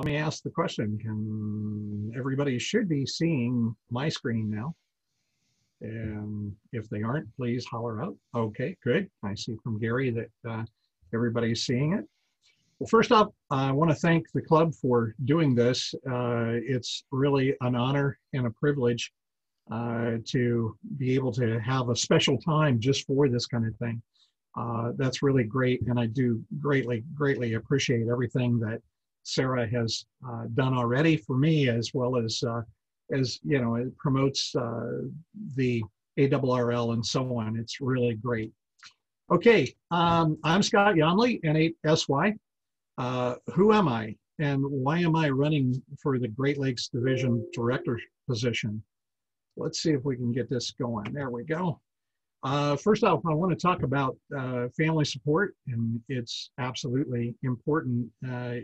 let me ask the question. Can everybody should be seeing my screen now? And if they aren't, please holler out. Okay, good. I see from Gary that uh, everybody's seeing it. Well, first off, I want to thank the club for doing this. Uh, it's really an honor and a privilege uh, to be able to have a special time just for this kind of thing. Uh, that's really great, and I do greatly, greatly appreciate everything that Sarah has uh, done already for me, as well as uh, as you know, it promotes uh, the ARRL and so on. It's really great. Okay, um, I'm Scott Yonally, N8SY. Uh, who am I, and why am I running for the Great Lakes Division Director position? Let's see if we can get this going. There we go. Uh, first off, I want to talk about uh, family support, and it's absolutely important uh,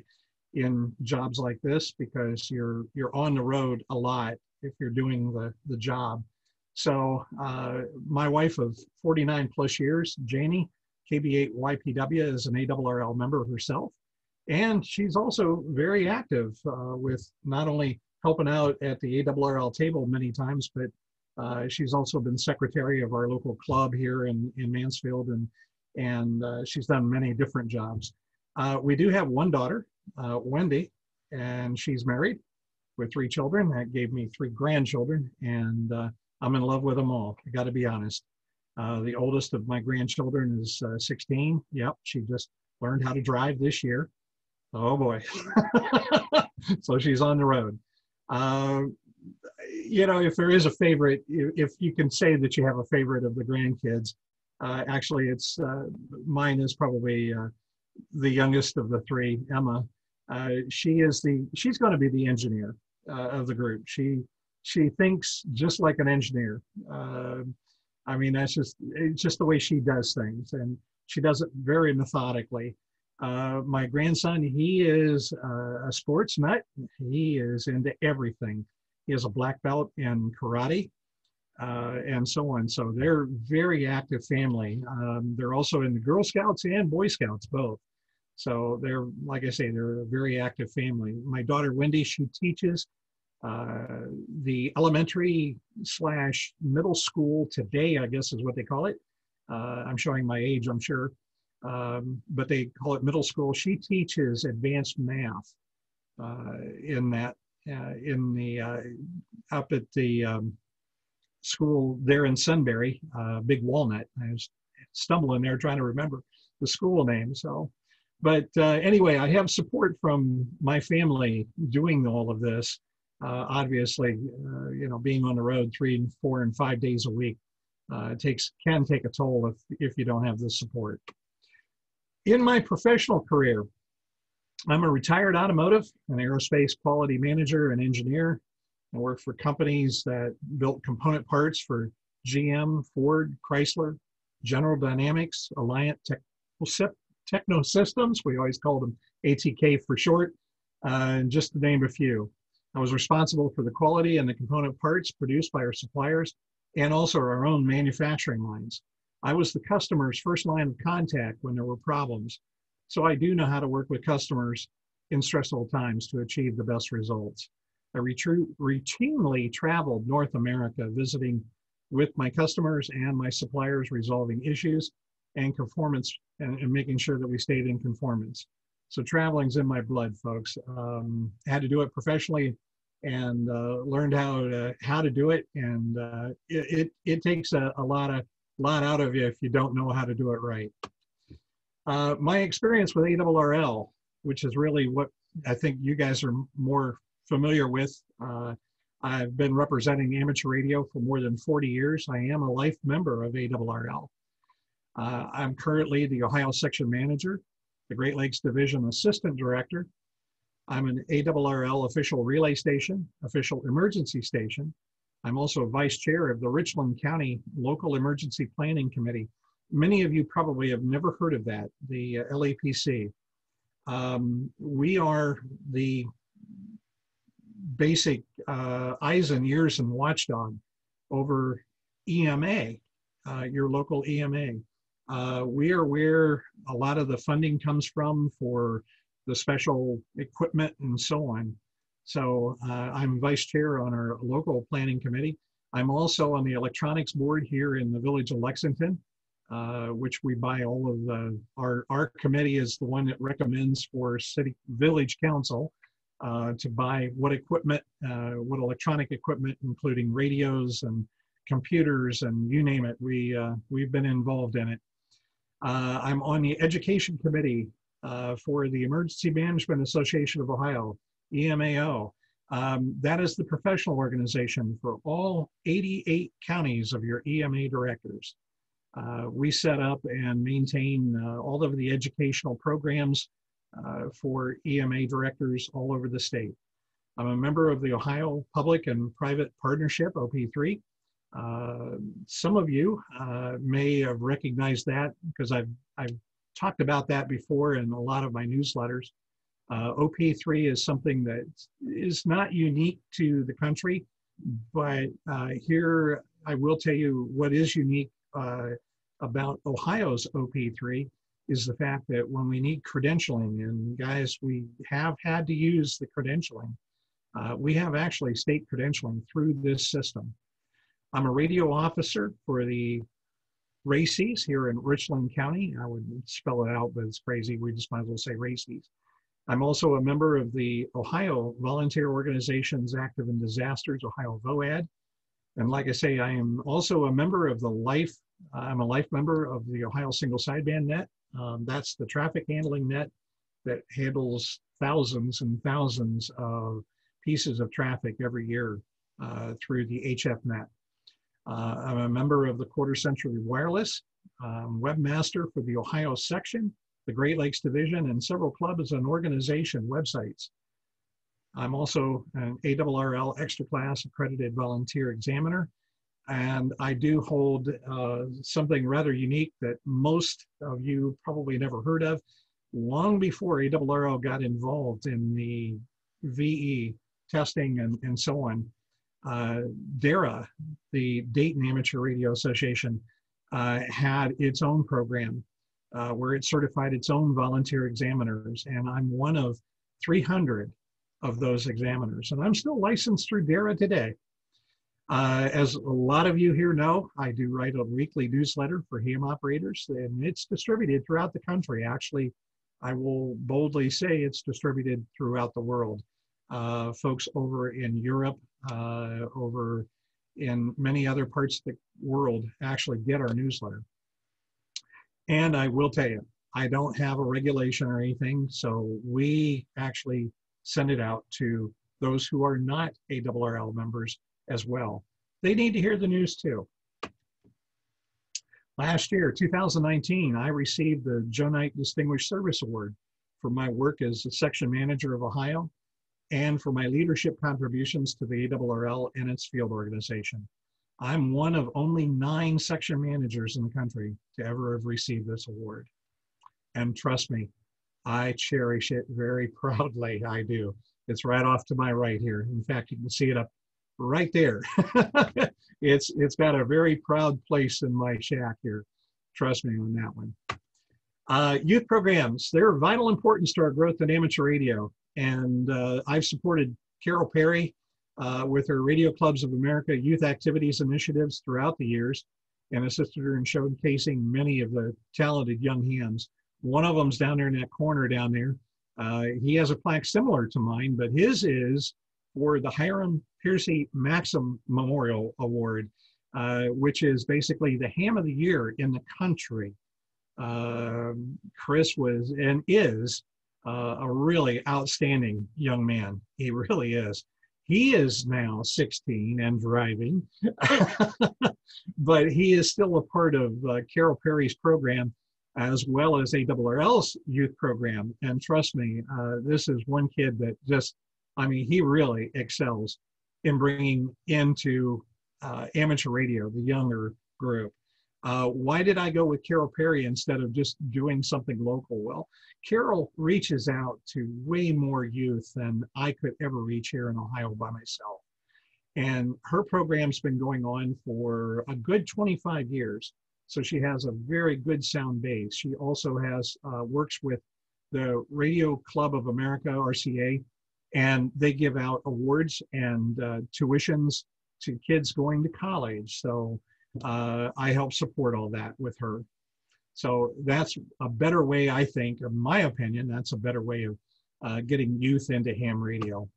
in jobs like this because you're you're on the road a lot if you're doing the the job. So uh, my wife of 49 plus years, Janie, KB8YPW, is an ARRL member herself, and she's also very active uh, with not only helping out at the ARRL table many times, but uh, she's also been secretary of our local club here in, in Mansfield, and and uh, she's done many different jobs. Uh, we do have one daughter, uh, Wendy, and she's married with three children. That gave me three grandchildren, and uh, I'm in love with them all. I got to be honest. Uh, the oldest of my grandchildren is 16. Yep, she just learned how to drive this year. Oh boy. so she's on the road. Uh, you know, if there is a favorite, if you can say that you have a favorite of the grandkids, uh, actually, it's uh, mine is probably uh, the youngest of the three, Emma. Uh, she is the she's going to be the engineer uh, of the group. She she thinks just like an engineer. I mean, that's just it's just the way she does things, and she does it very methodically. Uh, my grandson, he is uh, a sports nut. He is into everything. He has a black belt in karate uh, and so on. So they're very active family. Um, they're also in the Girl Scouts and Boy Scouts both. So they're, like I say, they're a very active family. My daughter Wendy, she teaches uh, the elementary slash middle school today, I guess is what they call it. Uh, I'm showing my age, I'm sure um, but they call it middle school. She teaches advanced math uh, in that uh, in the uh, up at the um, school there in Sunbury, uh, Big Walnut. I was stumbling there trying to remember the school name. So, but uh, anyway, I have support from my family doing all of this. Uh, obviously, you know, being on the road three and four and five days a week takes can take a toll if if you don't have the support in my professional career, I'm a retired automotive and aerospace quality manager and engineer. I work for companies that built component parts for GM, Ford, Chrysler, General Dynamics, Alliant Techno Systems. We always called them ATK for short, uh, and just to name a few. I was responsible for the quality and the component parts produced by our suppliers and also our own manufacturing lines. I was the customer's first line of contact when there were problems. So I do know how to work with customers in stressful times to achieve the best results. I routinely traveled North America visiting with my customers and my suppliers, resolving issues and conformance and, and making sure that we stayed in conformance. So traveling's in my blood, folks. Um, had to do it professionally and uh, learned how to, how to do it. And uh, it, it, it takes a, a lot of lot out of you if you don't know how to do it right. Uh, my experience with ARRL, which is really what I think you guys are more familiar with. Uh, I've been representing amateur radio for more than 40 years. I am a life member of ARRL. Uh, I'm currently the Ohio Section Manager, the Great Lakes Division Assistant Director. I'm an ARRL official relay station, official emergency station, I'm also vice chair of the Richland County Local Emergency Planning Committee. Many of you probably have never heard of that, the uh, LEPC. Um, we are the basic uh, eyes and ears and watchdog over EMA, uh, your local EMA. Uh, we are where a lot of the funding comes from for the special equipment and so on. So uh, I'm vice chair on our local planning committee. I'm also on the electronics board here in the village of Lexington, uh, which we buy all of the, our, our committee is the one that recommends for city village council uh, to buy what equipment, uh, what electronic equipment, including radios and computers and you name it. We, uh, we've been involved in it. Uh, I'm on the education committee uh, for the Emergency Management Association of Ohio, EMAO. Um, that is the professional organization for all 88 counties of your EMA directors. Uh, we set up and maintain uh, all of the educational programs uh, for EMA directors all over the state. I'm a member of the Ohio Public and Private Partnership, OP3. Uh, some of you uh, may have recognized that because I've, I've talked about that before in a lot of my newsletters. Uh, OP3 is something that is not unique to the country, but uh, here I will tell you what is unique uh, about Ohio's OP3 is the fact that when we need credentialing, and guys, we have had to use the credentialing, uh, we have actually state credentialing through this system. I'm a radio officer for the RACES here in Richland County. I would spell it out, but it's crazy. We just might as well say RACES. I'm also a member of the Ohio Volunteer Organizations Active in Disasters, Ohio VOAD. And like I say, I am also a member of the Life, I'm a life member of the Ohio Single Sideband Net. Um, that's the traffic handling net that handles thousands and thousands of pieces of traffic every year uh, through the HF net. Uh, I'm a member of the Quarter Century Wireless, um, webmaster for the Ohio section, the Great Lakes Division, and several clubs and organization websites. I'm also an ARRL extra class accredited volunteer examiner, and I do hold uh, something rather unique that most of you probably never heard of. Long before ARRL got involved in the VE testing and, and so on, uh, DARA, the Dayton Amateur Radio Association, uh, had its own program uh, where it certified its own volunteer examiners. And I'm one of 300 of those examiners. And I'm still licensed through DARA today. Uh, as a lot of you here know, I do write a weekly newsletter for ham operators, and it's distributed throughout the country. Actually, I will boldly say it's distributed throughout the world. Uh, folks over in Europe, uh, over in many other parts of the world actually get our newsletter. And I will tell you, I don't have a regulation or anything, so we actually send it out to those who are not ARRL members as well. They need to hear the news too. Last year, 2019, I received the Joe Knight Distinguished Service Award for my work as a section manager of Ohio and for my leadership contributions to the ARRL and its field organization. I'm one of only nine section managers in the country to ever have received this award. And trust me, I cherish it very proudly. I do. It's right off to my right here. In fact, you can see it up right there. it's it's got a very proud place in my shack here. Trust me on that one. Uh, youth programs, they're of vital importance to our growth in amateur radio. And uh, I've supported Carol Perry uh, with her Radio Clubs of America youth activities initiatives throughout the years and assisted her in showcasing many of the talented young hands. One of them's down there in that corner down there. Uh, he has a plaque similar to mine, but his is for the Hiram Percy Maxim Memorial Award, uh, which is basically the ham of the year in the country. Uh, Chris was and is uh, a really outstanding young man. He really is. He is now 16 and driving, but he is still a part of uh, Carol Perry's program as well as ARRL's youth program. And trust me, uh, this is one kid that just, I mean, he really excels in bringing into uh, amateur radio, the younger group. Uh, why did I go with Carol Perry instead of just doing something local? Well, Carol reaches out to way more youth than I could ever reach here in Ohio by myself. And her program's been going on for a good 25 years. So she has a very good sound base. She also has uh, works with the Radio Club of America, RCA, and they give out awards and uh, tuitions to kids going to college. So uh, I help support all that with her. So that's a better way, I think, in my opinion, that's a better way of uh, getting youth into ham radio.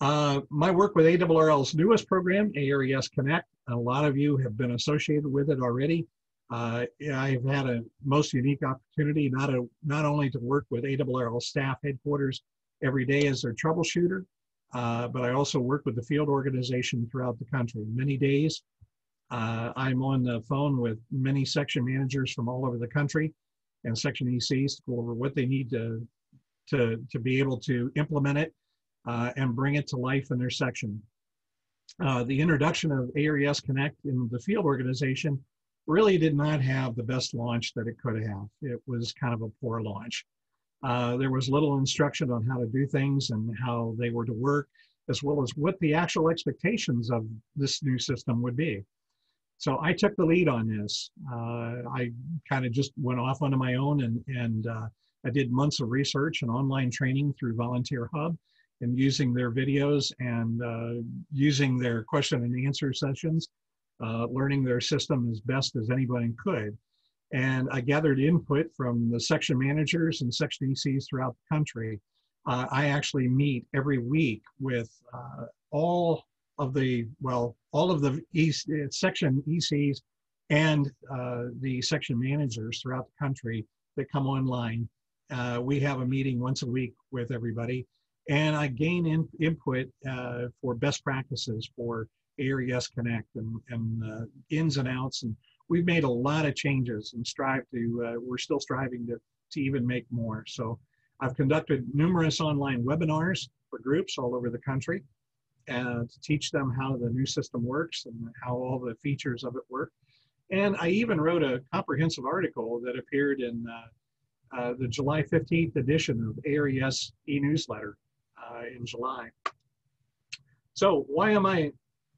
Uh, my work with ARRL's newest program, ARES Connect, a lot of you have been associated with it already. Uh, I've had a most unique opportunity not, a, not only to work with ARRL staff headquarters every day as their troubleshooter, uh, but I also work with the field organization throughout the country. Many days, uh, I'm on the phone with many section managers from all over the country and section ECs to go over what they need to, to, to be able to implement it uh, and bring it to life in their section. Uh, the introduction of ARES Connect in the field organization really did not have the best launch that it could have. It was kind of a poor launch. Uh, there was little instruction on how to do things and how they were to work, as well as what the actual expectations of this new system would be. So I took the lead on this. Uh, I kind of just went off onto my own and, and uh, I did months of research and online training through Volunteer Hub and using their videos and uh, using their question and answer sessions, uh, learning their system as best as anybody could. And I gathered input from the section managers and section ECs throughout the country. Uh, I actually meet every week with uh, all of the, well, all of the East, uh, section ECs and uh, the section managers throughout the country that come online. Uh, we have a meeting once a week with everybody and I gain in, input uh, for best practices for ARES Connect and, and ins and outs and we've made a lot of changes and strive to, uh, we're still striving to, to even make more. So I've conducted numerous online webinars for groups all over the country and to teach them how the new system works and how all the features of it work. And I even wrote a comprehensive article that appeared in uh, uh, the July 15th edition of ARES e-newsletter uh, in July. So why am I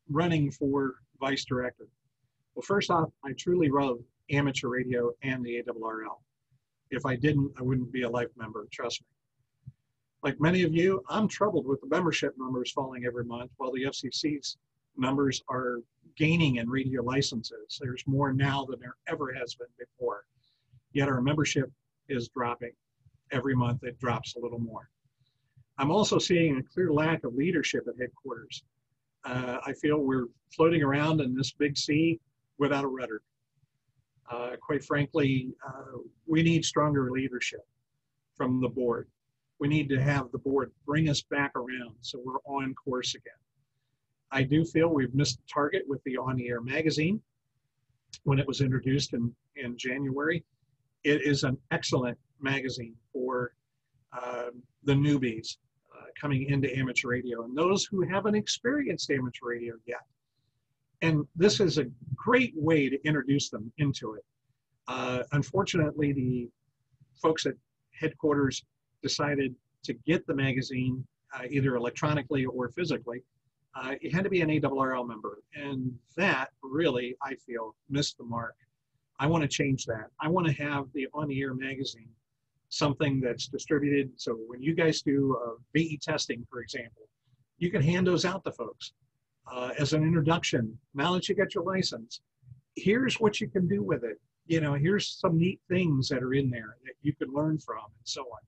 running for vice director? Well, first off, I truly love amateur radio and the ARRL. If I didn't, I wouldn't be a life member, trust me. Like many of you, I'm troubled with the membership numbers falling every month while the FCC's numbers are gaining in radio licenses. There's more now than there ever has been before. Yet our membership is dropping. Every month it drops a little more. I'm also seeing a clear lack of leadership at headquarters. Uh, I feel we're floating around in this big sea without a rudder. Uh, quite frankly, uh, we need stronger leadership from the board. We need to have the board bring us back around so we're on course again. I do feel we've missed the target with the On the Air magazine when it was introduced in, in January. It is an excellent magazine for uh, the newbies uh, coming into amateur radio and those who haven't experienced amateur radio yet and this is a great way to introduce them into it. Uh, unfortunately, the folks at headquarters decided to get the magazine uh, either electronically or physically. Uh, it had to be an ARRL member, and that really, I feel, missed the mark. I want to change that. I want to have the on-the-air magazine something that's distributed. So when you guys do uh, VE testing, for example, you can hand those out to folks uh, as an introduction. Now that you get your license, here's what you can do with it. You know, here's some neat things that are in there that you can learn from and so on.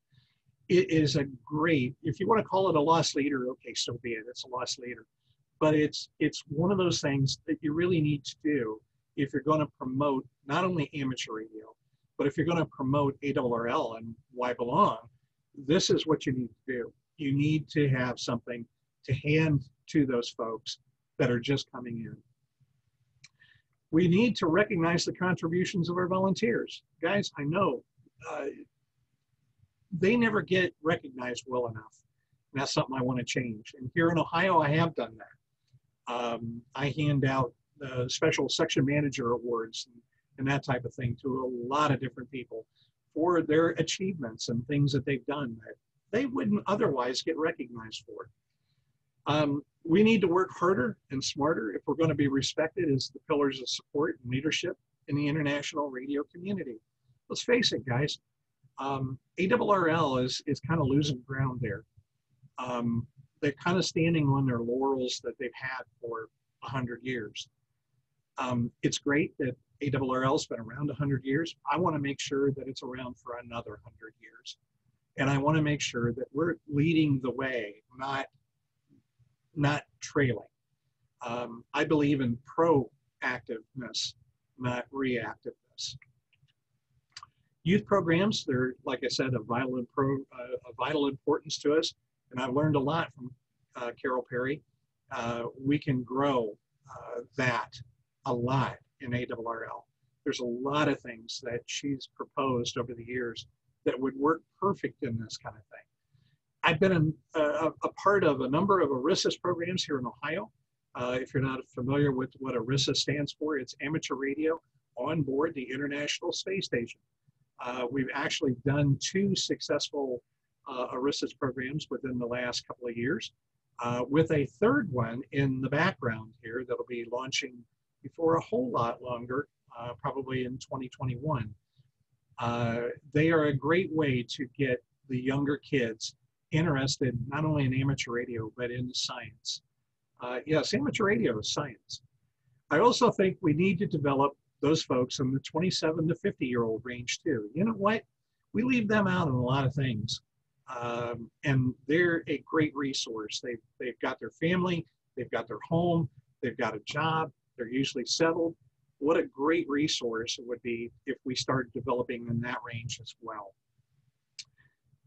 It is a great, if you want to call it a lost leader, okay, so be it. It's a lost leader. But it's it's one of those things that you really need to do if you're going to promote not only amateur radio, but if you're going to promote ARRL and why belong, this is what you need to do. You need to have something to hand to those folks that are just coming in. We need to recognize the contributions of our volunteers. Guys, I know uh, they never get recognized well enough. And that's something I want to change. And here in Ohio, I have done that. Um, I hand out uh, special section manager awards and, and that type of thing to a lot of different people for their achievements and things that they've done that they wouldn't otherwise get recognized for. Um, we need to work harder and smarter if we're going to be respected as the pillars of support and leadership in the international radio community. Let's face it, guys, Um, ARRL is, is kind of losing ground there. Um, they're kind of standing on their laurels that they've had for 100 years. Um, it's great that ARRL's been around 100 years. I want to make sure that it's around for another 100 years. And I want to make sure that we're leading the way, not, not trailing. Um, I believe in proactiveness, not reactiveness. Youth programs, they're, like I said, a vital, pro, uh, vital importance to us. And I've learned a lot from uh, Carol Perry. Uh, we can grow uh, that a lot in ARRL. There's a lot of things that she's proposed over the years that would work perfect in this kind of thing. I've been a, a, a part of a number of ARISSA's programs here in Ohio. Uh, if you're not familiar with what ARISSA stands for, it's amateur radio on board the International Space Station. Uh, we've actually done two successful uh, ARISSA's programs within the last couple of years, uh, with a third one in the background here that'll be launching before a whole lot longer, uh, probably in 2021. Uh, they are a great way to get the younger kids interested not only in amateur radio, but in science. Uh, yes, amateur radio is science. I also think we need to develop those folks in the 27 to 50 year old range too. You know what? We leave them out on a lot of things. Um, and they're a great resource. They've, they've got their family, they've got their home, they've got a job, they're usually settled. What a great resource it would be if we started developing in that range as well.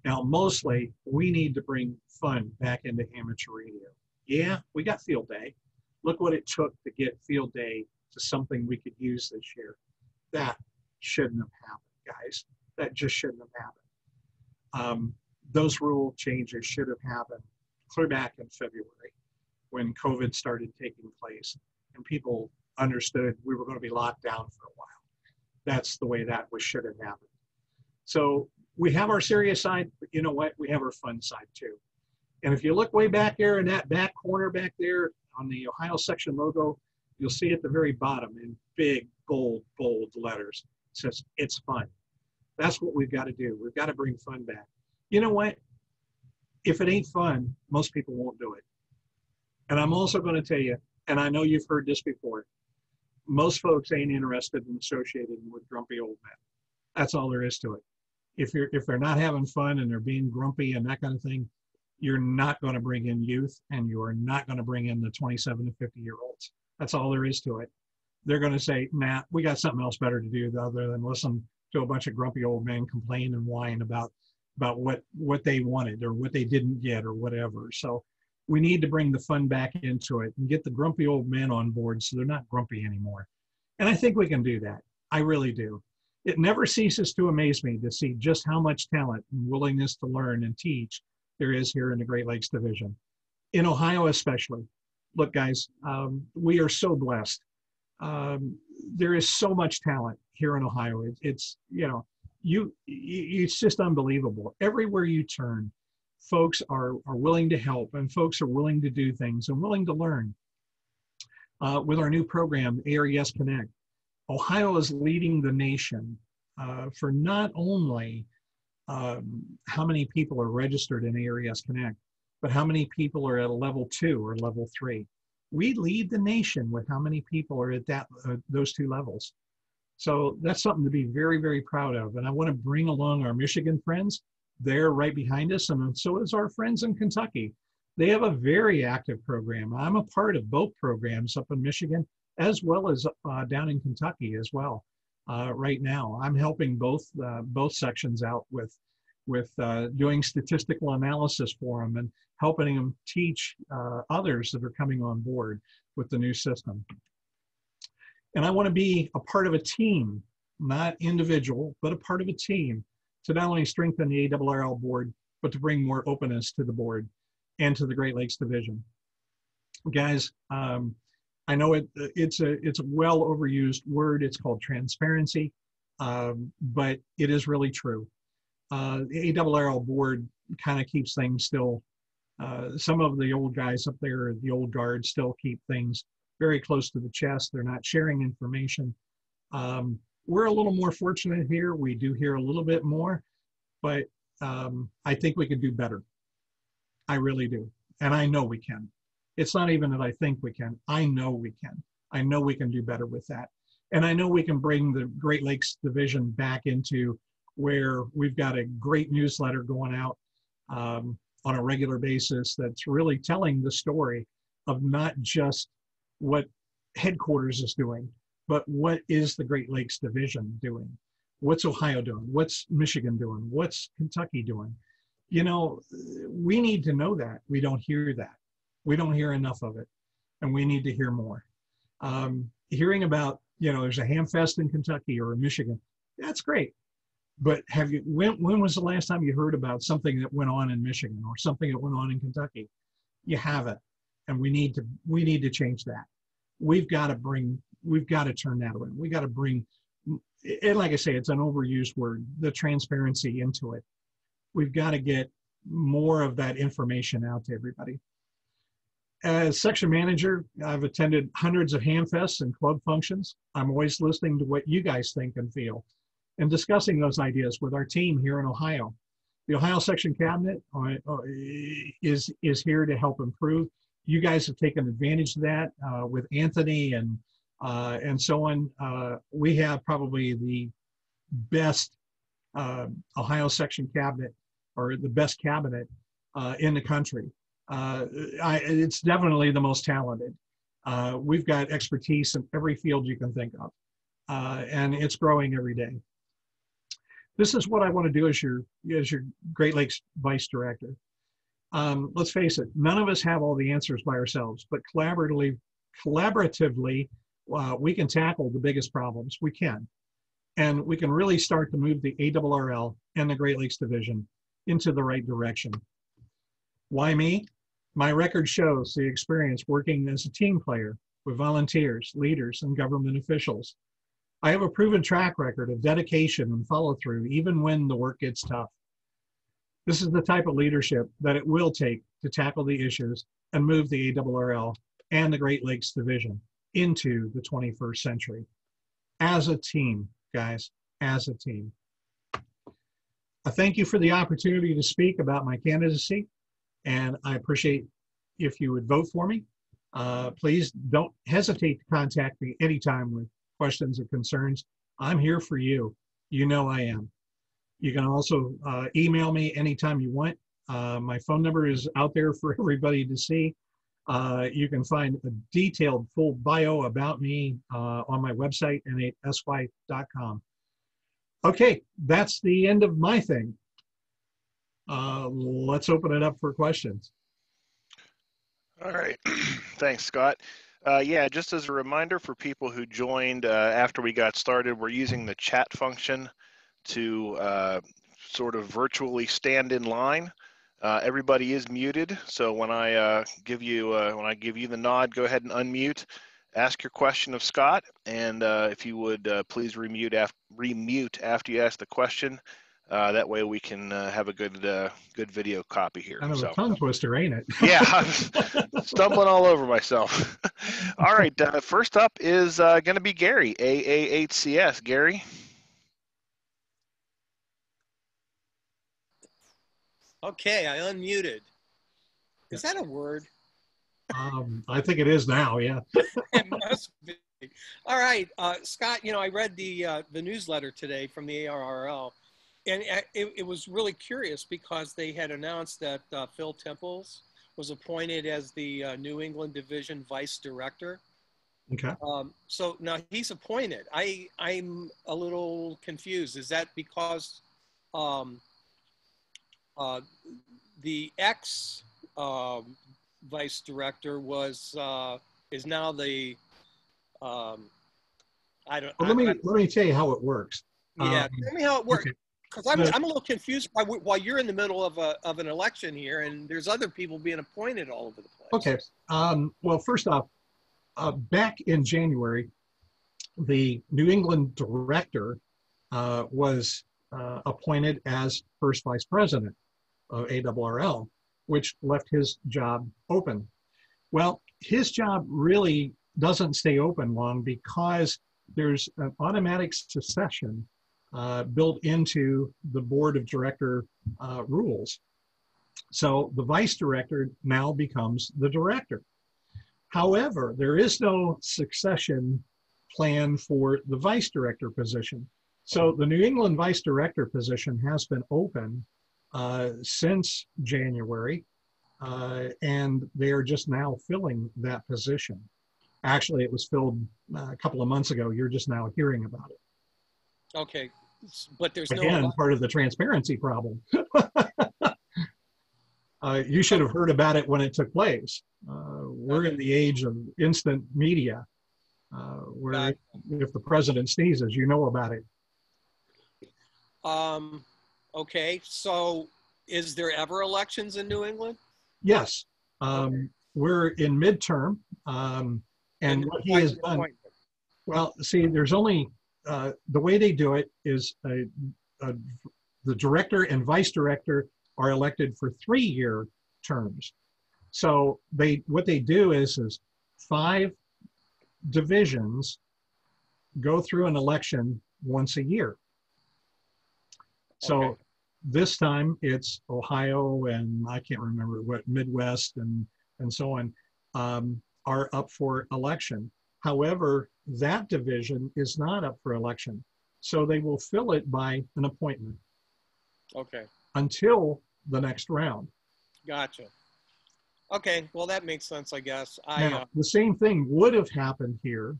Now, mostly we need to bring fun back into amateur radio. Yeah, we got field day. Look what it took to get field day to something we could use this year. That shouldn't have happened, guys. That just shouldn't have happened. Um, those rule changes should have happened clear back in February when COVID started taking place and people understood we were going to be locked down for a while. That's the way that was should have happened. So we have our serious side, but you know what? We have our fun side too. And if you look way back there in that back corner back there on the Ohio section logo, you'll see at the very bottom in big, bold, bold letters, it says, it's fun. That's what we've got to do. We've got to bring fun back. You know what? If it ain't fun, most people won't do it. And I'm also going to tell you, and I know you've heard this before, most folks ain't interested in associating with grumpy old men. That's all there is to it. If you're if they're not having fun and they're being grumpy and that kind of thing, you're not going to bring in youth and you are not going to bring in the 27 to 50 year olds. That's all there is to it. They're going to say, Matt, we got something else better to do other than listen to a bunch of grumpy old men complain and whine about about what what they wanted or what they didn't get or whatever. So we need to bring the fun back into it and get the grumpy old men on board so they're not grumpy anymore. And I think we can do that. I really do. It never ceases to amaze me to see just how much talent and willingness to learn and teach there is here in the Great Lakes Division, in Ohio especially. Look, guys, um, we are so blessed. Um, there is so much talent here in Ohio. It, it's you know, you, it's just unbelievable. Everywhere you turn, folks are, are willing to help and folks are willing to do things and willing to learn. Uh, with our new program, ARES Connect, Ohio is leading the nation uh, for not only um, how many people are registered in ARES Connect, but how many people are at a level two or level three. We lead the nation with how many people are at that uh, those two levels. So that's something to be very, very proud of. And I want to bring along our Michigan friends they're right behind us, and so is our friends in Kentucky. They have a very active program. I'm a part of both programs up in Michigan as well as uh, down in Kentucky as well. Uh, right now, I'm helping both uh, both sections out with with uh, doing statistical analysis for them and helping them teach uh, others that are coming on board with the new system. And I want to be a part of a team, not individual, but a part of a team to not only strengthen the ARRL board, but to bring more openness to the board and to the Great Lakes Division. Guys, um, I know it, it's a it's a well overused word. It's called transparency, um, but it is really true. Uh, the ARRL board kind of keeps things still. Uh, some of the old guys up there, the old guard, still keep things very close to the chest. They're not sharing information. Um, we're a little more fortunate here. We do hear a little bit more, but um, I think we could do better. I really do. And I know we can. It's not even that I think we can. I know we can. I know we can do better with that. And I know we can bring the Great Lakes Division back into where we've got a great newsletter going out um, on a regular basis that's really telling the story of not just what headquarters is doing, but what is the Great Lakes Division doing? What's Ohio doing? What's Michigan doing? What's Kentucky doing? You know, we need to know that. We don't hear that. We don't hear enough of it, and we need to hear more. Um, hearing about, you know, there's a ham fest in Kentucky or in Michigan, that's great. But have you, when, when was the last time you heard about something that went on in Michigan or something that went on in Kentucky? You haven't. And we need to, we need to change that. We've got to bring, we've got to turn that around. We got to bring, and like I say, it's an overused word, the transparency into it. We've got to get more of that information out to everybody. As section manager, I've attended hundreds of hamfests and club functions. I'm always listening to what you guys think and feel and discussing those ideas with our team here in Ohio. The Ohio Section Cabinet uh, uh, is, is here to help improve. You guys have taken advantage of that uh, with Anthony and, uh, and so on. Uh, we have probably the best uh, Ohio Section Cabinet or the best cabinet in the country. I, it's definitely the most talented. we've got expertise in every field you can think of. and it's growing every day this is what I want to do as your as your Great Lakes Vice Director. Um, let's face it, none of us have all the answers by ourselves, but collaboratively, collaboratively, uh, we can tackle the biggest problems. We can, and we can really start to move the ARRL and the Great Lakes Division into the right direction. Why me? My record shows the experience working as a team player with volunteers, leaders, and government officials I have a proven track record of dedication and follow through, even when the work gets tough. This is the type of leadership that it will take to tackle the issues and move the ARRL and the Great Lakes Division into the 21st century. As a team, guys, as a team. I thank you for the opportunity to speak about my candidacy, and I appreciate if you would vote for me. Uh, please don't hesitate to contact me anytime with questions or concerns, I'm here for you. You know I am. You can also uh, email me anytime you want. Uh, my phone number is out there for everybody to see. Uh, you can find a detailed full bio about me uh, on my website, n8sy.com. Okay, that's the end of my thing. Uh, let's open it up for questions. All right. Thanks, Scott. Uh, yeah, just as a reminder for people who joined uh, after we got started, we're using the chat function to uh, sort of virtually stand in line. Uh, everybody is muted, so when I uh, give you uh, when I give you the nod, go ahead and unmute. Ask your question of Scott, and if you would please remute, remute after you ask the question. Uh, that way we can uh, have a good uh, good video copy here. Kind of so. a tongue twister, ain't it? yeah, I'm stumbling all over myself. all right, uh, first up is uh, going to be Gary, AAHCS. Gary. Okay, I unmuted. Is that a word? Um, I think it is now. Yeah. it must be. All right, uh, Scott. You know, I read the the newsletter today from the ARRL and it, it, was really curious because they had announced that uh, Phil Temples was appointed as the uh, New England Division Vice Director. Okay. Um, so now he's appointed. I I'm a little confused. Is that because um, uh, the ex um, vice director was uh, is now the um, I don't. Well, let me I, let me tell you how it works. Yeah, um, tell me how it works. Okay because I'm, I'm a little confused why, while you're in the middle of a of an election here, and there's other people being appointed all over the place. Okay. Um, well, first off, uh, back in January, the New England director uh, was uh, appointed as first vice president of ARRL, which left his job open. Well, his job really doesn't stay open long because there's an automatic succession uh, built into the board of director uh, rules. So the vice director now becomes the director. However, there is no succession plan for the vice director position. So the New England vice director position has been open uh, since January, uh, and they are just now filling that position. Actually, it was filled uh, a couple of months ago. You're just now hearing about it. Okay, but there's Again, no. part of the transparency problem. uh, you should have heard about it when it took place. Uh, we're in the age of instant media, uh, where if the president sneezes, you know about it. Um, okay, so is there ever elections in New England? Yes, um, we're in midterm, um, and what he has done. Well, see, there's only uh, the way they do it is a, a, the director and vice director are elected for three-year terms. So they what they do is is five divisions go through an election once a year. So Okay. this time it's Ohio and I can't remember what Midwest and and so on um, are up for election. However, that division is not up for election. So they will fill it by an appointment Okay, until the next round. gotcha. Okay, well, that makes sense, I guess. I, Now, uh, the same thing would have happened here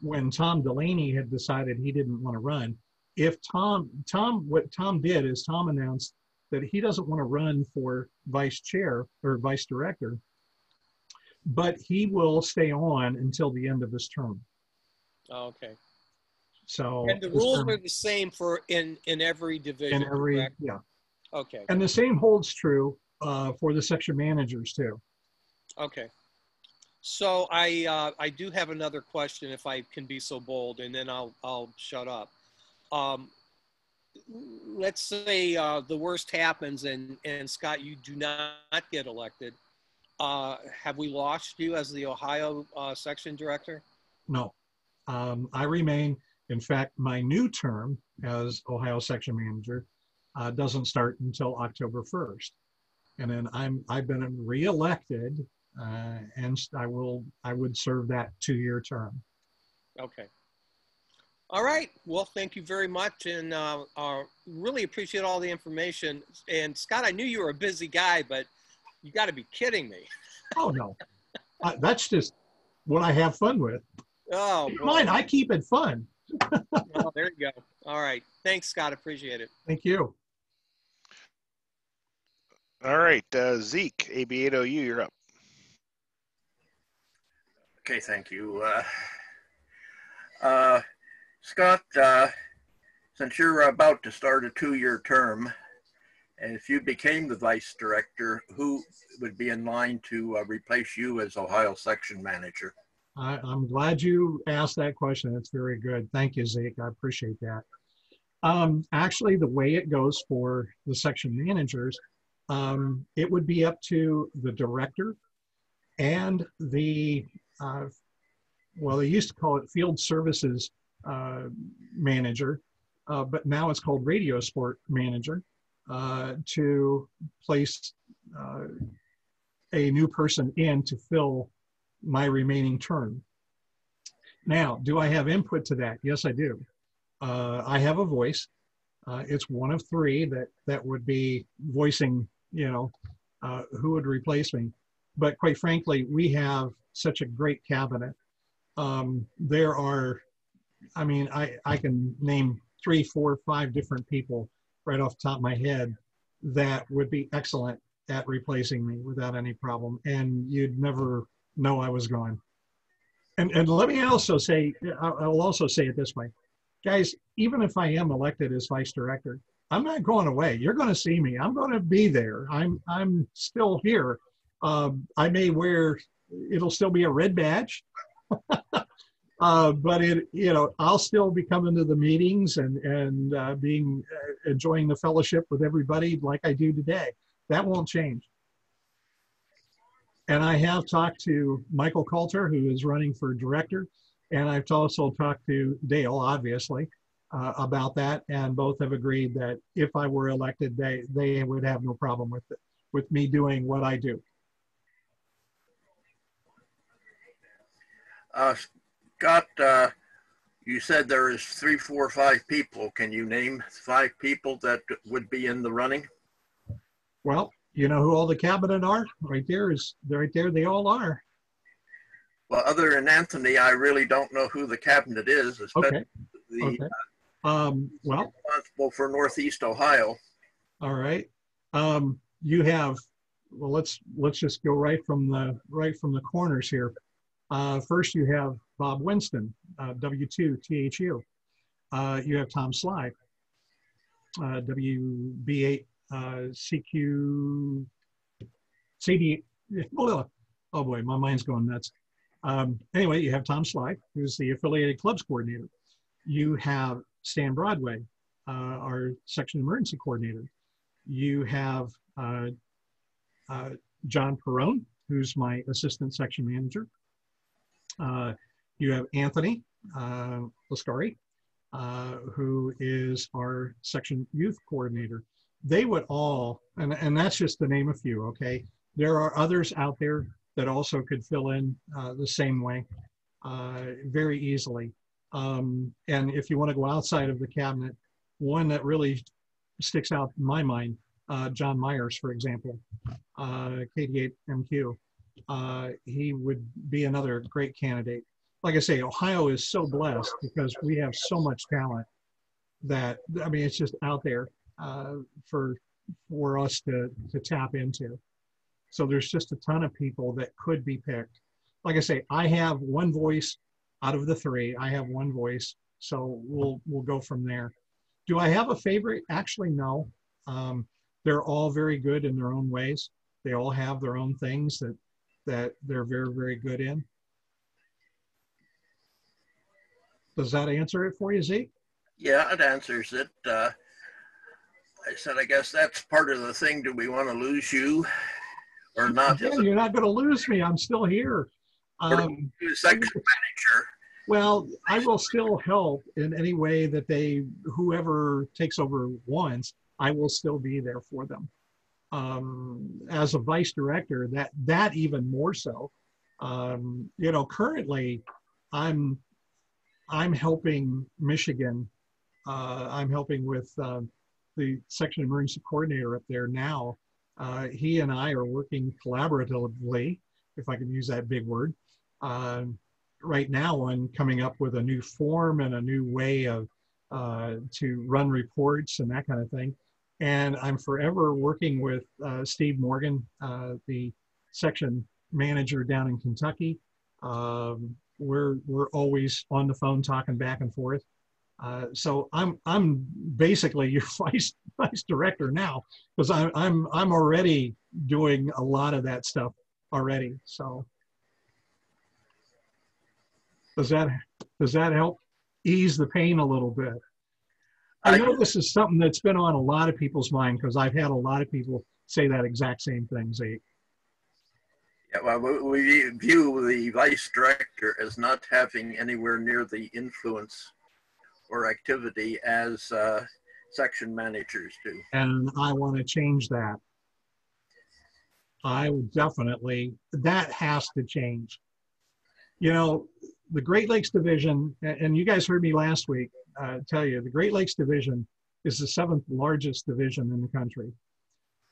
when Tom Delaney had decided he didn't want to run. If Tom, Tom, what Tom did is Tom announced that he doesn't want to run for vice chair or vice director, but he will stay on until the end of his term. oh, okay. So And the rules term- are the same for in, in every division, in every correct? yeah, Okay, and the same holds true uh, for the section managers too. okay. So I, uh, I do have another question if I can be so bold, and then I'll, I'll shut up. Um, let's say uh, the worst happens and, and Scott, you do not get elected. Uh, have we lost you as the Ohio uh, section director? No, um, I remain. In fact, my new term as Ohio section manager uh, doesn't start until October 1st. And then I'm, I've been reelected uh, and I will, I would serve that two-year term. Okay. All right. Well, thank you very much, and uh, uh, really appreciate all the information. And Scott, I knew you were a busy guy, but you got to be kidding me. Oh, no, uh, that's just what I have fun with. Oh, Keep in boy. mind, I keep it fun. Oh, there you go. All right. Thanks, Scott. Appreciate it. Thank you. All right, uh, Zeke, AB8OU, you're up. Okay, thank you. Uh, uh, Scott, uh, since you're about to start a two-year term, and if you became the vice director, who would be in line to uh, replace you as Ohio section manager? I, I'm glad you asked that question. That's very good. Thank you, Zeke. I appreciate that. Um, actually, the way it goes for the section managers, um, it would be up to the director and the, uh, well, they used to call it field services uh, manager, uh, but now it's called radio sport manager, uh, to place uh, a new person in to fill my remaining term. Now, do I have input to that? Yes, I do. Uh, I have a voice. Uh, it's one of three that that would be voicing, you know, uh, who would replace me. But quite frankly, we have such a great cabinet. Um, there are, I mean, I I can name three, four, five different people right off the top of my head that would be excellent at replacing me without any problem, and you'd never know I was gone. And, and let me also say, I'll also say it this way. Guys, even if I am elected as vice director, I'm not going away. You're going to see me. I'm going to be there. I'm, I'm still here. Um, I may wear, it'll still be a red badge. uh, but it, you know, I'll still be coming to the meetings and, and uh, being, uh, enjoying the fellowship with everybody like I do today. That won't change. And I have talked to Michael Kalter, who is running for director, and I've also talked to Dale, obviously, uh, about that, and both have agreed that if I were elected, they they would have no problem with it, with me doing what I do. Uh, Scott, uh, you said there is three, four, five people. Can you name five people that would be in the running? Well, you know who all the cabinet are? Right there is right there. They all are. Well, other than Anthony, I really don't know who the cabinet is, especially Okay. the Okay. Um, well, responsible for Northeast Ohio. all right. Um, you have. Well, let's let's just go right from the right from the corners here. Uh, first, you have Bob Winston, uh, W2 THU. Uh, you have Tom Sly, uh, WB8 uh, CD. Oh boy, my mind's going nuts. Um, anyway, you have Tom Sly, who's the affiliated clubs coordinator. You have Stan Broadway, uh, our section emergency coordinator. You have uh, uh, John Perone, who's my assistant section manager. You have Anthony uh, Luscre, uh, who is our section youth coordinator. They would all, and, and that's just to name a few, okay? There are others out there that also could fill in uh, the same way uh, very easily. Um, and if you want to go outside of the cabinet, one that really sticks out in my mind, uh, John Myers, for example, uh, KD8MQ, uh, he would be another great candidate. Like I say, Ohio is so blessed because we have so much talent that, I mean, it's just out there uh, for, for us to, to tap into. So there's just a ton of people that could be picked. Like I say, I have one voice out of the three. I have one voice, so we'll we'll go from there. Do I have a favorite? Actually, no. Um, they're all very good in their own ways. They all have their own things that that they're very very good in. Does that answer it for you, Zeke? Yeah, it answers it. Uh, I said, I guess that's part of the thing. Do we want to lose you or not? Again, you're not going to lose me. I'm still here. Um, section manager? Well, I will still help in any way that they, whoever takes over wants, I will still be there for them. Um, as a vice director, that that even more so. Um, you know, currently, I'm I'm helping Michigan. Uh, I'm helping with uh, the section emergency coordinator up there now. Uh, he and I are working collaboratively, if I can use that big word, um, right now on coming up with a new form and a new way of uh, to run reports and that kind of thing. And I'm forever working with uh, Steve Morgan, uh, the section manager down in Kentucky. Um, we're we're always on the phone talking back and forth. Uh, so I'm I'm basically your vice vice director now because I'm I'm I'm already doing a lot of that stuff already. So does that does that help ease the pain a little bit? I know this is something that's been on a lot of people's mind because I've had a lot of people say that exact same thing, Zeke. Well, we- we view the vice director as not having anywhere near the influence or activity as uh, section managers do. and I want to change that. I would definitely, that has to change. You know, the Great Lakes Division, and you guys heard me last week uh, tell you, the Great Lakes Division is the seventh largest division in the country.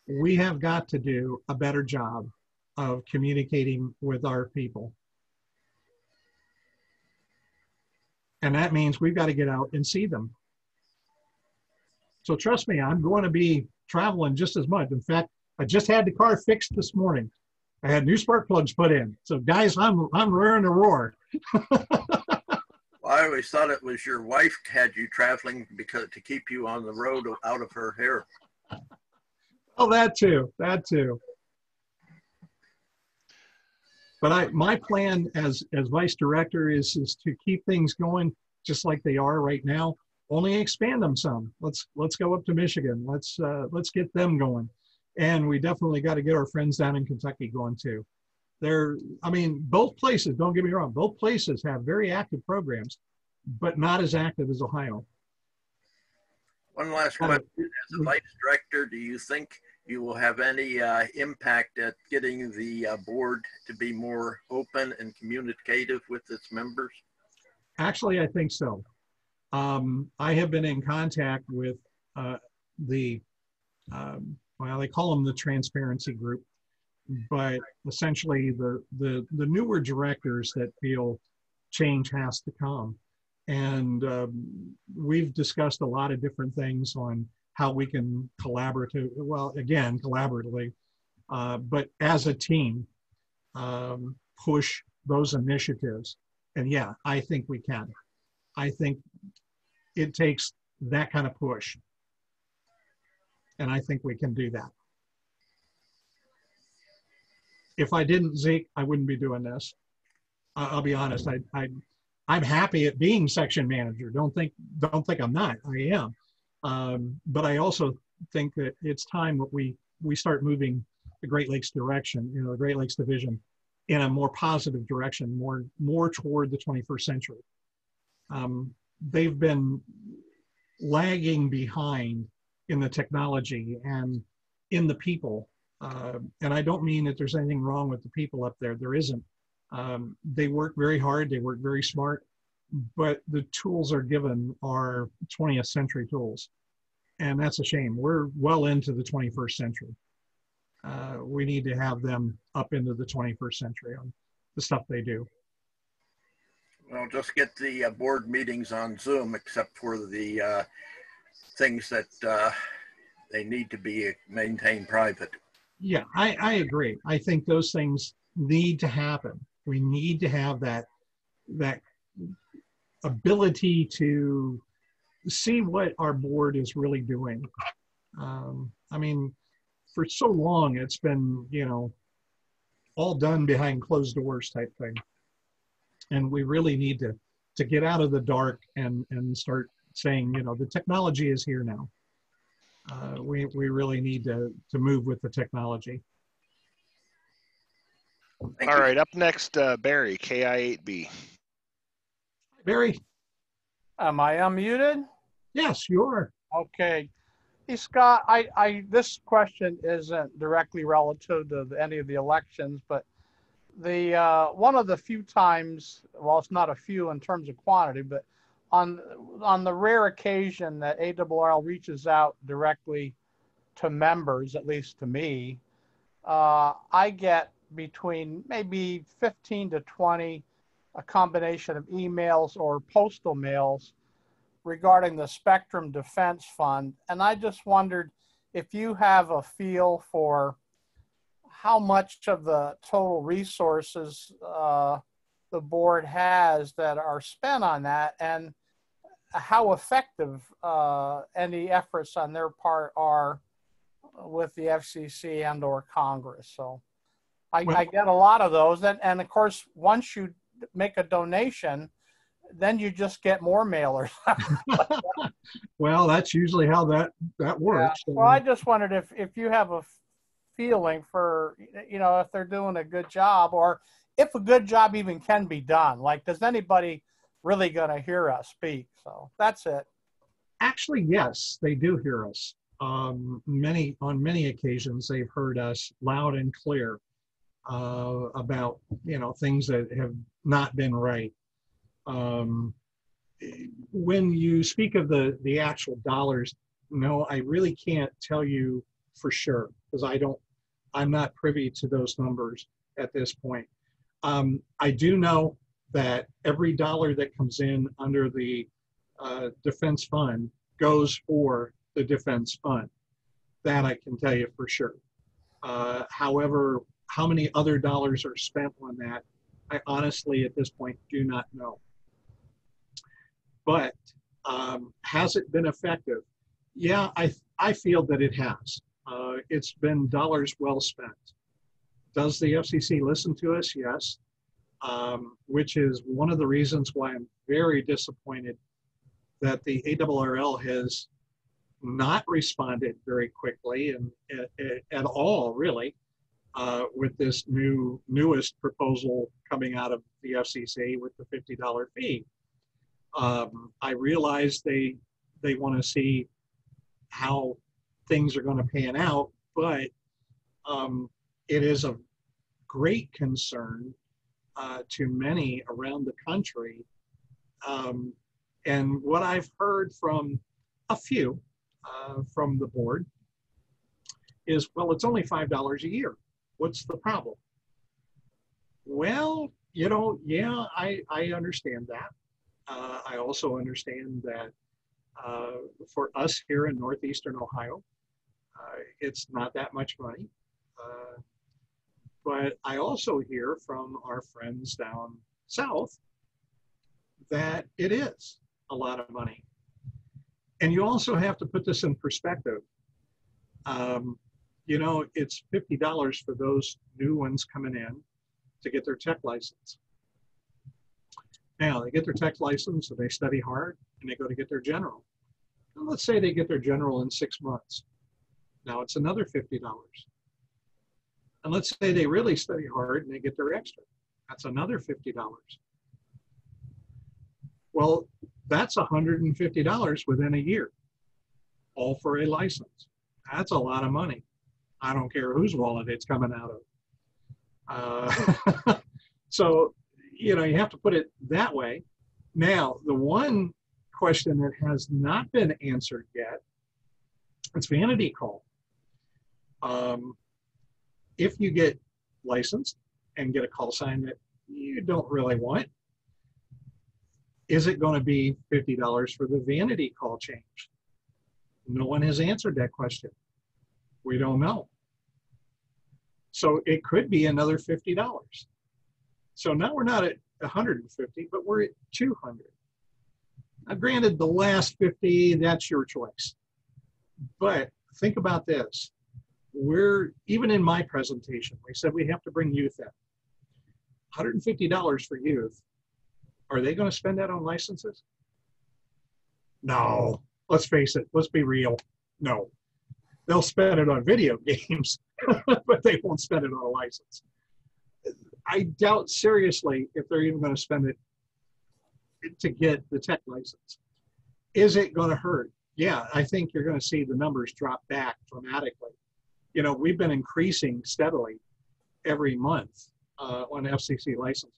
We have got to do a better job of communicating with our people. And that means we've got to get out and see them. So trust me, I'm going to be traveling just as much. In fact, I just had the car fixed this morning. I had new spark plugs put in. So guys, I'm I'm raring to roar. Well, I always thought it was your wife had you traveling because to keep you on the road out of her hair. Oh, that too. That too. But I my plan as as vice director is is to keep things going just like they are right now. Only expand them some. Let's let's go up to Michigan. Let's uh, let's get them going. And we definitely got to get our friends down in Kentucky going too. They're, I mean, both places, don't get me wrong, both places have very active programs, but not as active as Ohio. One last question. As a vice director, do you think you will have any uh, impact at getting the uh, board to be more open and communicative with its members? Actually, I think so. Um, I have been in contact with uh, the, um, well, they call them the transparency group, but essentially the, the, the newer directors that feel change has to come. And um, we've discussed a lot of different things on how we can collaborate, well, again, collaboratively, uh, but as a team, um, push those initiatives. And yeah, I think we can. I think it takes that kind of push. And I think we can do that. If I didn't, Zeke, I wouldn't be doing this. I'll be honest. I, I, I'm happy at being section manager. Don't think, don't think I'm not. I am. Um, but I also think that it's time that we we start moving the Great Lakes direction, you know, the Great Lakes division, in a more positive direction, more more toward the 21st century. Um, they've been lagging behind in the technology and in the people. Uh, and I don't mean that there's anything wrong with the people up there. There isn't. Um, they work very hard. They work very smart but the tools are given are 20th century tools. And that's a shame. We're well into the 21st century. Uh, we need to have them up into the 21st century on the stuff they do. Well, just get the uh, board meetings on Zoom, except for the uh, things that uh, they need to be maintained private. Yeah, I, I agree. I think those things need to happen. We need to have that that ability to see what our board is really doing. Um, I mean, for so long, it's been, you know, all done behind closed doors type thing. And we really need to, to get out of the dark and, and start saying, you know, the technology is here now. Uh, we, we really need to, to move with the technology. Thank All you. right, up next, uh, Barry, KI8B. Barry, Am I unmuted? yes, you are. Okay. Hey, Scott, I, I, this question isn't directly relative to any of the elections, but the, uh, one of the few times, well, it's not a few in terms of quantity, but on, on the rare occasion that ARRL reaches out directly to members, at least to me, uh, I get between maybe 15 to 20, a combination of emails or postal mails regarding the Spectrum Defense Fund. And I just wondered if you have a feel for how much of the total resources uh, the board has that are spent on that and how effective uh, any efforts on their part are with the FCC and or Congress. So I, Well- I get a lot of those. And, and of course, once you make a donation, then you just get more mailers. well, that's usually how that, that works. Well, I just wondered if, if you have a feeling for, you know, if they're doing a good job or if a good job even can be done. Like, does anybody really going to hear us speak? So that's it. Actually, yes, they do hear us. Um, many on many occasions, they've heard us loud and clear uh, about you know things that have not been right. Um, when you speak of the the actual dollars, no, I really can't tell you for sure because I don't. I'm not privy to those numbers at this point. Um, I do know that every dollar that comes in under the uh, defense fund goes for the defense fund. That I can tell you for sure. Uh, however, how many other dollars are spent on that, I honestly at this point do not know. But um, has it been effective? Yeah, I, I feel that it has. Uh, it's been dollars well spent. Does the FCC listen to us? Yes. Um, which is one of the reasons why I'm very disappointed that the ARRL has not responded very quickly and at, at all, really, uh, with this new newest proposal coming out of the FCC with the $50 fee. Um, I realize they they want to see how things are going to pan out, but um, it is a great concern uh, to many around the country. Um, and what I've heard from a few uh, from the board is, well, it's only $5 a year. What's the problem? Well, you know, yeah, I, I understand that. Uh, I also understand that uh, for us here in Northeastern Ohio, uh, it's not that much money. Uh, but I also hear from our friends down south that it is a lot of money. And you also have to put this in perspective. Um, you know, it's $50 for those new ones coming in to get their tech license. Now, they get their tech license and they study hard and they go to get their general. And let's say they get their general in six months. Now it's another $50. And let's say they really study hard and they get their extra. That's another $50. Well, that's $150 within a year, all for a license. That's a lot of money. I don't care whose wallet it's coming out of. Uh, so, you know, you have to put it that way. Now, the one question that has not been answered yet, it's vanity call. Um, if you get licensed and get a call sign that you don't really want, is it going to be $50 for the vanity call change? No one has answered that question. We don't know. So it could be another $50. So now we're not at 150, but we're at 200. Now, granted, the last 50, that's your choice. But think about this. We're, even in my presentation, we said we have to bring youth in. $150 for youth. Are they going to spend that on licenses? No. Let's face it. Let's be real. No. They'll spend it on video games, but they won't spend it on a license. I doubt seriously if they're even going to spend it to get the tech license. Is it going to hurt? Yeah, I think you're going to see the numbers drop back dramatically. You know, we've been increasing steadily every month uh, on FCC licenses.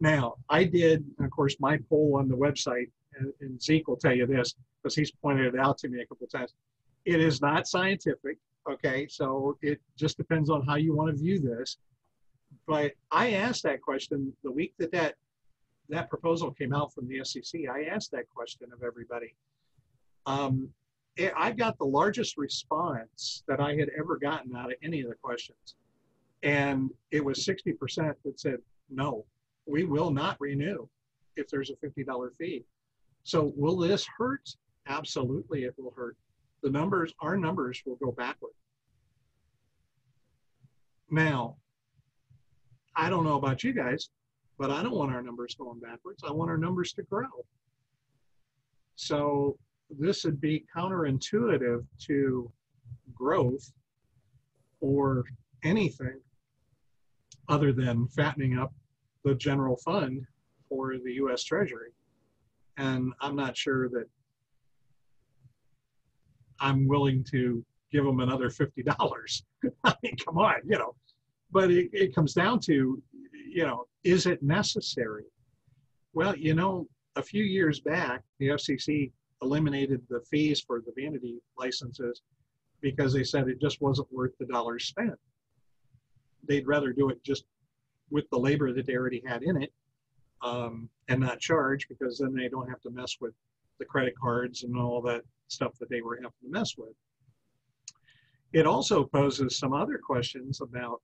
Now, I did, of course, my poll on the website, and, and Zeke will tell you this because he's pointed it out to me a couple of times. It is not scientific, okay? So it just depends on how you want to view this. But I asked that question the week that that that proposal came out from the FCC, I asked that question of everybody. Um, it, I got the largest response that I had ever gotten out of any of the questions. And it was 60% that said, no, we will not renew if there's a $50 fee. So will this hurt? Absolutely, it will hurt. The numbers, our numbers will go backward. Now, I don't know about you guys, but I don't want our numbers going backwards. I want our numbers to grow. So this would be counterintuitive to growth or anything other than fattening up the general fund for the US Treasury. And I'm not sure that I'm willing to give them another $50. I mean, come on, you know. But it, it comes down to, you know, is it necessary? Well, you know, a few years back, the FCC eliminated the fees for the vanity licenses because they said it just wasn't worth the dollars spent. They'd rather do it just with the labor that they already had in it um, and not charge because then they don't have to mess with the credit cards and all that stuff that they were having to mess with. It also poses some other questions about,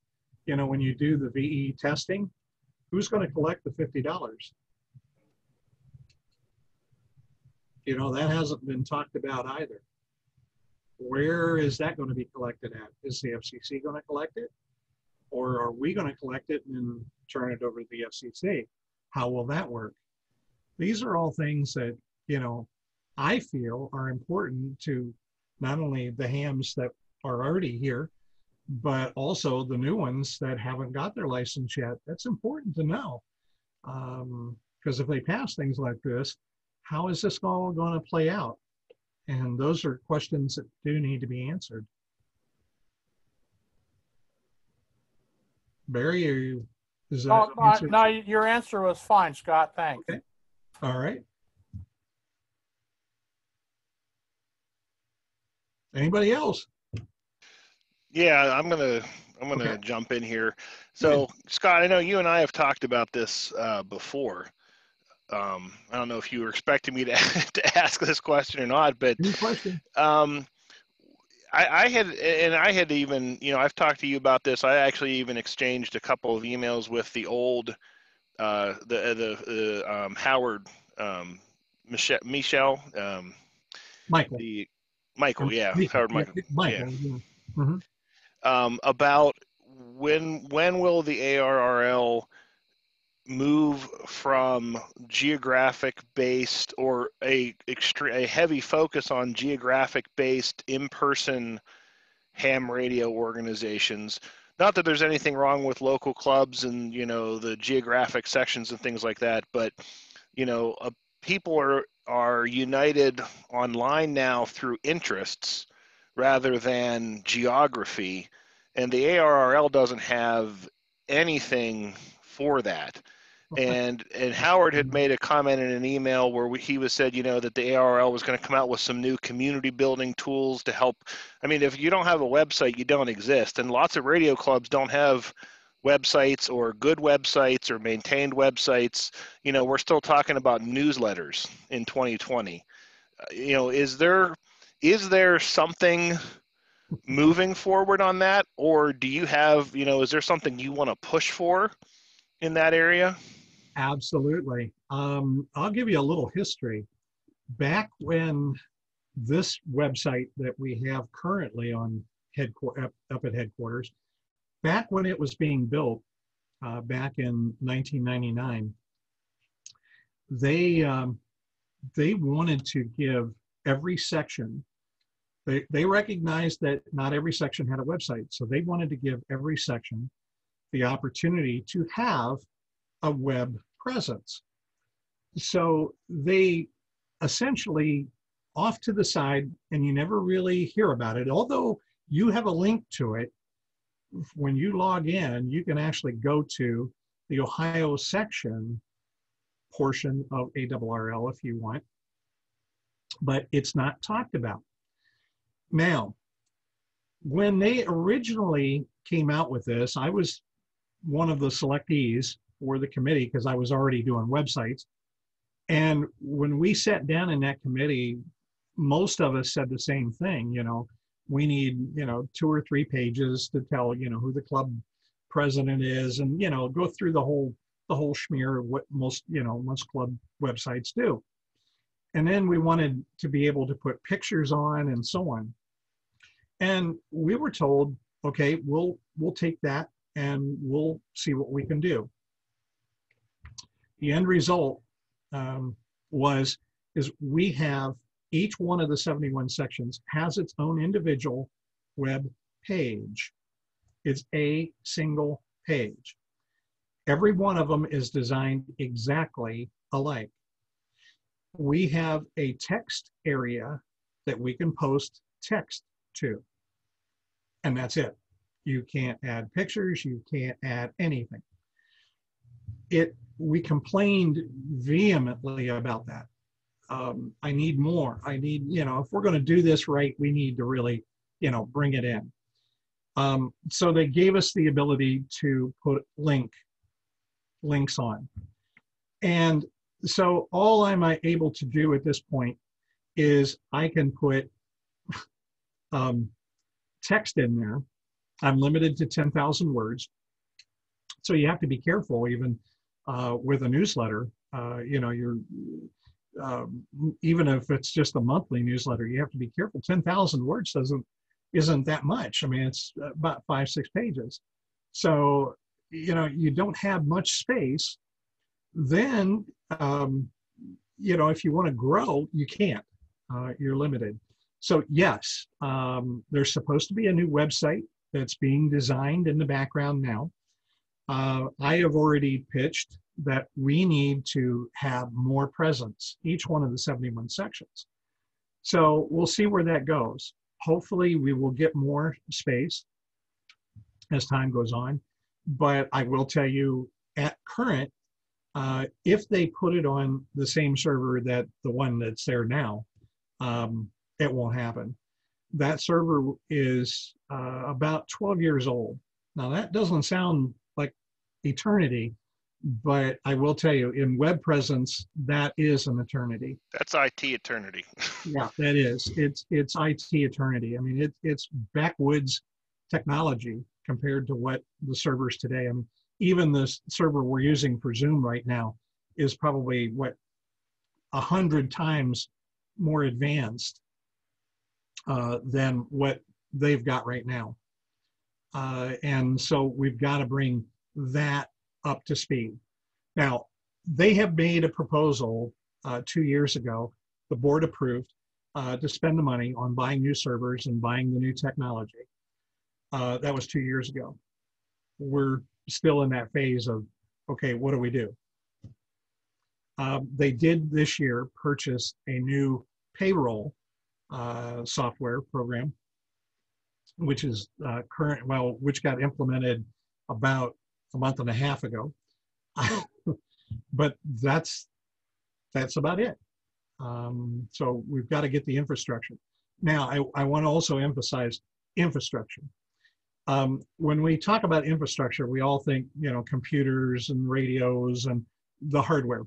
you know, when you do the VE testing, who's going to collect the $50? You know, that hasn't been talked about either. Where is that going to be collected at? Is the FCC going to collect it? Or are we going to collect it and turn it over to the FCC? How will that work? These are all things that, you know, I feel are important to not only the hams that are already here, but also the new ones that haven't got their license yet. That's important to know. Because um, if they pass things like this, how is this all going to play out? And those are questions that do need to be answered. Barry, are you, is that? No, no, no, your answer was fine, Scott. Thanks. Okay. All right. Anybody else? Yeah, I'm gonna I'm gonna Okay. jump in here. So Scott, I know you and I have talked about this uh, before. Um, I don't know if you were expecting me to to ask this question or not, but um, I, I had and I had even you know I've talked to you about this. I actually even exchanged a couple of emails with the old uh, the the, the um, Howard um, Michelle Michelle um, Michael. the Michael yeah Howard Michael Michael, yeah. um, about when when will the ARRL move from geographic based or a extre- a heavy focus on geographic based in person ham radio organizations? Not that there's anything wrong with local clubs and you know the geographic sections and things like that but you know uh, people are are united online now through interests rather than geography and the ARRL doesn't have anything for that. And and Howard had made a comment in an email where we, he was said, you know, that the ARRL was going to come out with some new community building tools to help. I mean, if you don't have a website, you don't exist, and lots of radio clubs don't have websites or good websites or maintained websites. You know, we're still talking about newsletters in 2020. Uh, you know, is there is there something moving forward on that or do you have you know is there something you want to push for in that area Absolutely. Um, I'll give you a little history. Back when this website that we have currently on headquarters up, up at headquarters, back when it was being built, uh, back in 1999, they um, they wanted to give every section. They they recognized that not every section had a website, so they wanted to give every section the opportunity to have a web presence. So they essentially off to the side, and you never really hear about it. Although you have a link to it, when you log in, you can actually go to the Ohio section portion of ARRL if you want, but it's not talked about. Now, when they originally came out with this, I was one of the selectees for the committee because I was already doing websites. And when we sat down in that committee, most of us said the same thing, you know, we need, you know, two or three pages to tell, you know, who the club president is and, you know, go through the whole the whole schmear of what most, you know, most club websites do. And then we wanted to be able to put pictures on and so on. And we were told, okay, we'll we'll take that and we'll see what we can do. The end result um, was is we have each one of the 71 sections has its own individual web page. It's a single page. Every one of them is designed exactly alike. We have a text area that we can post text to. And that's it. You can't add pictures, you can't add anything. It we complained vehemently about that. Um, I need more. I need, you know, if we're going to do this right, we need to really, you know, bring it in. Um, so they gave us the ability to put link links on. And so all I'm able to do at this point is I can put um, text in there. I'm limited to 10,000 words. So you have to be careful even uh, with a newsletter. Uh, you know, you're, um, even if it's just a monthly newsletter, you have to be careful. 10,000 words doesn't, isn't that much. I mean, it's about five, six pages. So, you know, you don't have much space. Then, um, you know, if you want to grow, you can't. Uh, you're limited. So yes, um, there's supposed to be a new website that's being designed in the background now. Uh, I have already pitched that we need to have more presence, each one of the 71 sections. So we'll see where that goes. Hopefully, we will get more space as time goes on. But I will tell you, at current, uh, if they put it on the same server that the one that's there now, um, it won't happen. That server is uh, about 12 years old. Now, that doesn't sound like eternity, but I will tell you, in web presence, that is an eternity. That's IT eternity. Yeah, that is. It's it's IT eternity. I mean, it, it's backwoods technology compared to what the servers today. I mean, even the server we're using for Zoom right now is probably what a hundred times more advanced uh, than what they've got right now. Uh, and so we've got to bring that up to speed. Now, they have made a proposal uh, two years ago, the board approved, uh, to spend the money on buying new servers and buying the new technology. Uh, that was two years ago. We're still in that phase of, okay, what do we do? Um, they did this year purchase a new payroll uh, software program, which is uh, current, well, which got implemented about a month and a half ago. but that's that's about it. Um, so we've got to get the infrastructure. Now, I, I want to also emphasize infrastructure. Um, when we talk about infrastructure, we all think, you know, computers and radios and the hardware.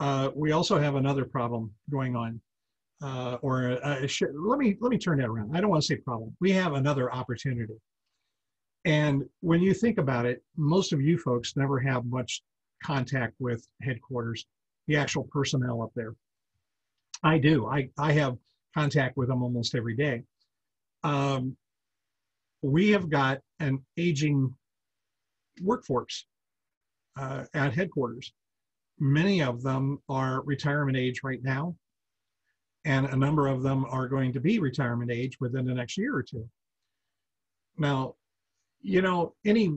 Uh, we also have another problem going on. Uh, or uh, let me let me turn that around. I don't want to say problem. We have another opportunity. And when you think about it, most of you folks never have much contact with headquarters, the actual personnel up there. I do. I, I have contact with them almost every day. Um, we have got an aging workforce uh, at headquarters. Many of them are retirement age right now, and a number of them are going to be retirement age within the next year or two. Now, you know, any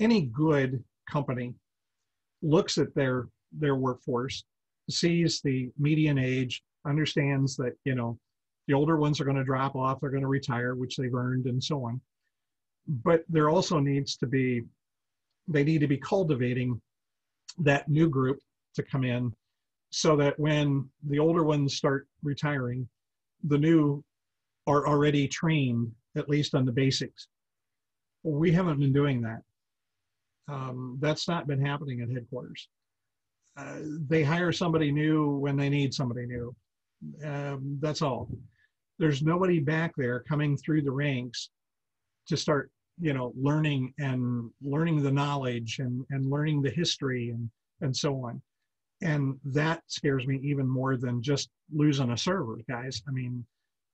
any good company looks at their their workforce, sees the median age, understands that you know the older ones are going to drop off, they're going to retire, which they've earned, and so on. But there also needs to be they need to be cultivating that new group to come in so that when the older ones start retiring, the new are already trained at least on the basics. We haven't been doing that. Um, that's not been happening at headquarters. Uh, they hire somebody new when they need somebody new. Um, that's all. There's nobody back there coming through the ranks to start, you know, learning and learning the knowledge and, and learning the history and, and so on. And that scares me even more than just losing a server, guys. I mean,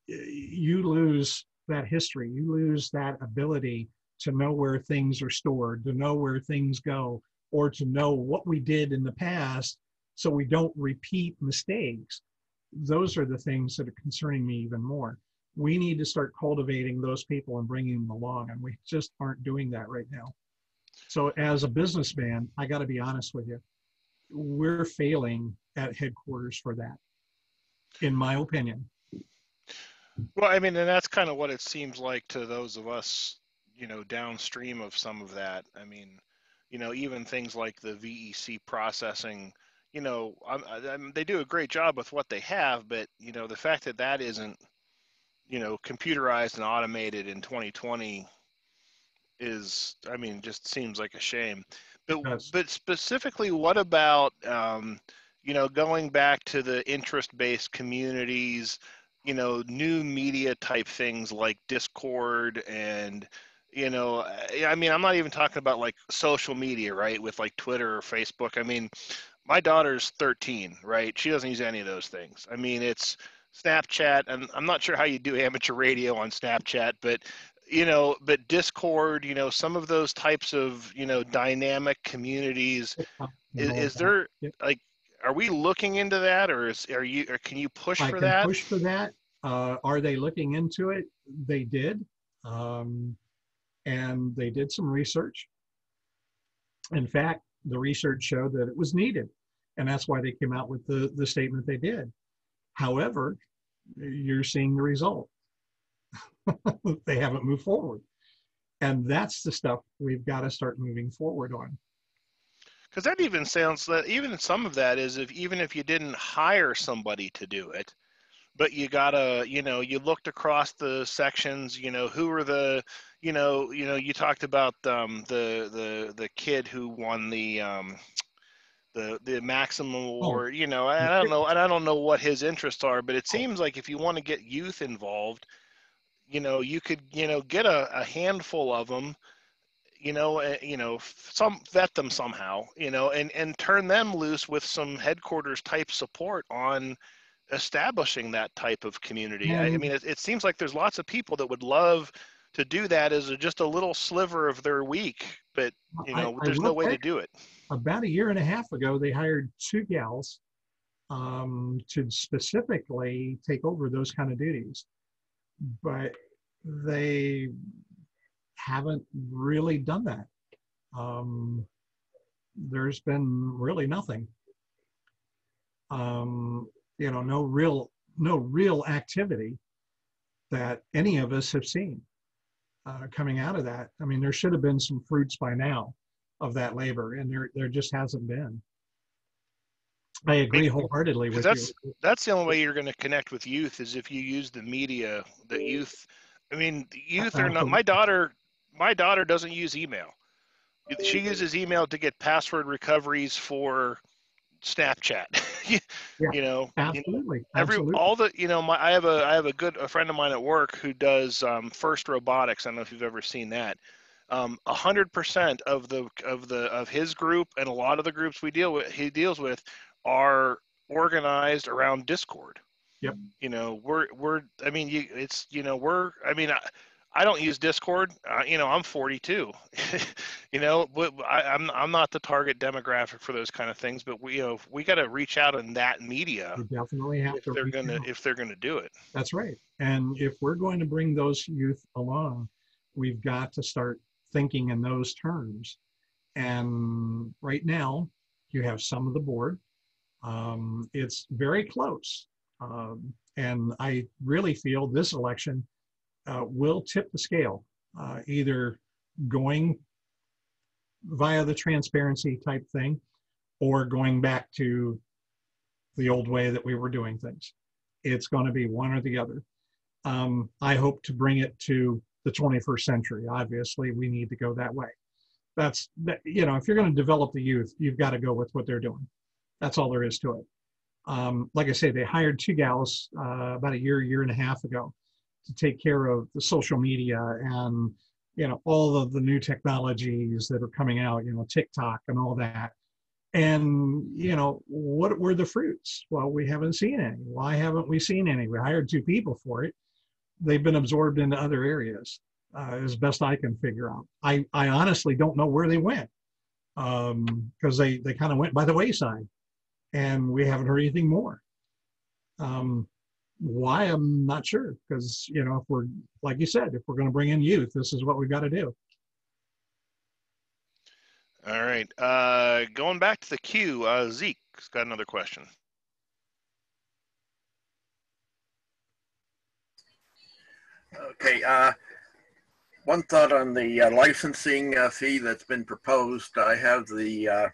you lose that history, you lose that ability to know where things are stored, to know where things go, or to know what we did in the past so we don't repeat mistakes. Those are the things that are concerning me even more. We need to start cultivating those people and bringing them along, and we just aren't doing that right now. So, as a businessman, I got to be honest with you, we're failing at headquarters for that, in my opinion. Well, I mean, and that's kind of what it seems like to those of us you know downstream of some of that i mean you know even things like the vec processing you know I'm, I'm, they do a great job with what they have but you know the fact that that isn't you know computerized and automated in 2020 is i mean just seems like a shame but yes. but specifically what about um, you know going back to the interest based communities you know new media type things like discord and you know i mean i'm not even talking about like social media right with like twitter or facebook. I mean my daughter's 13 right? She doesn't use any of those things. I mean it's snapchat and i'm not sure how you do amateur radio on snapchat but you know but discord you know some of those types of you know dynamic communities is, is there like are we looking into that or is are you or can you push I for can that? push for that. Uh, are they looking into it? They did. Um, and they did some research. In fact, the research showed that it was needed, and that's why they came out with the, the statement they did. However, you're seeing the result. they haven't moved forward. And that's the stuff we've got to start moving forward on. Because that even sounds that even some of that is if even if you didn't hire somebody to do it, but you gotta you know you looked across the sections you know who were the you know you know you talked about um, the the the kid who won the um, the the Maxim award you know i don't know and i don't know what his interests are but it seems like if you want to get youth involved you know you could you know get a, a handful of them you know uh, you know some vet them somehow you know and and turn them loose with some headquarters type support on establishing that type of community. I, I mean it, it seems like there's lots of people that would love to do that is just a little sliver of their week but you know I there's will no way to do it About a year and a half ago, they hired two gals um, to specifically take over those kind of duties. But they haven't really done that. Um, there's been really nothing. Um, you know, no real, no real activity that any of us have seen uh, coming out of that. I mean, there should have been some fruits by now of that labor, and there there just hasn't been. I agree wholeheartedly with Because you. that's the only way you're going to connect with youth is if you use the media the youth i mean the youth are not my daughter my daughter doesn't use email she uses email to get password recoveries for snapchat you, Yeah, you know you know, Absolutely, every absolutely. all the you know my i have a i have a good a friend of mine at work who does um, first robotics i don't know if you've ever seen that um, a hundred percent of the of the of his group and a lot of the groups we deal with he deals with are organized around discord Yep. you know we're we're i mean you it's you know we're i mean i, I don't use discord uh, you know i'm 42 you know but I, i'm i'm not the target demographic for those kind of things but we you know we got to reach out in that media We definitely have if to. they're gonna out. if they're gonna do it That's right. And if we're going to bring those youth along, we've got to start thinking in those terms. And right now, you have some of the board. Um, it's very close. Um, and I really feel this election uh, will tip the scale, uh, either going via the transparency type thing or going back to the old way that we were doing things it's going to be one or the other. Um, I hope to bring it to the 21st century. Obviously, we need to go that way. That's that, you know, if you're going to develop the youth, you've got to go with what they're doing. That's all there is to it. Um, like I say, they hired two gals uh, about a year, year and a half ago to take care of the social media and you know all of the new technologies that are coming out. You know, TikTok and all that. And you know, what were the fruits? Well, we haven't seen any. Why haven't we seen any? We hired two people for it. They've been absorbed into other areas, uh, as best I can figure out. I, I honestly don't know where they went Um, because they, they kind of went by the wayside and we haven't heard anything more. Um, why, I'm not sure because, you know, if we're, like you said, if we're going to bring in youth, this is what we've got to do. all right uh going back to the queue uh zeke's got another question Okay, uh, one thought on the uh, licensing uh, fee that's been proposed. I have the uh,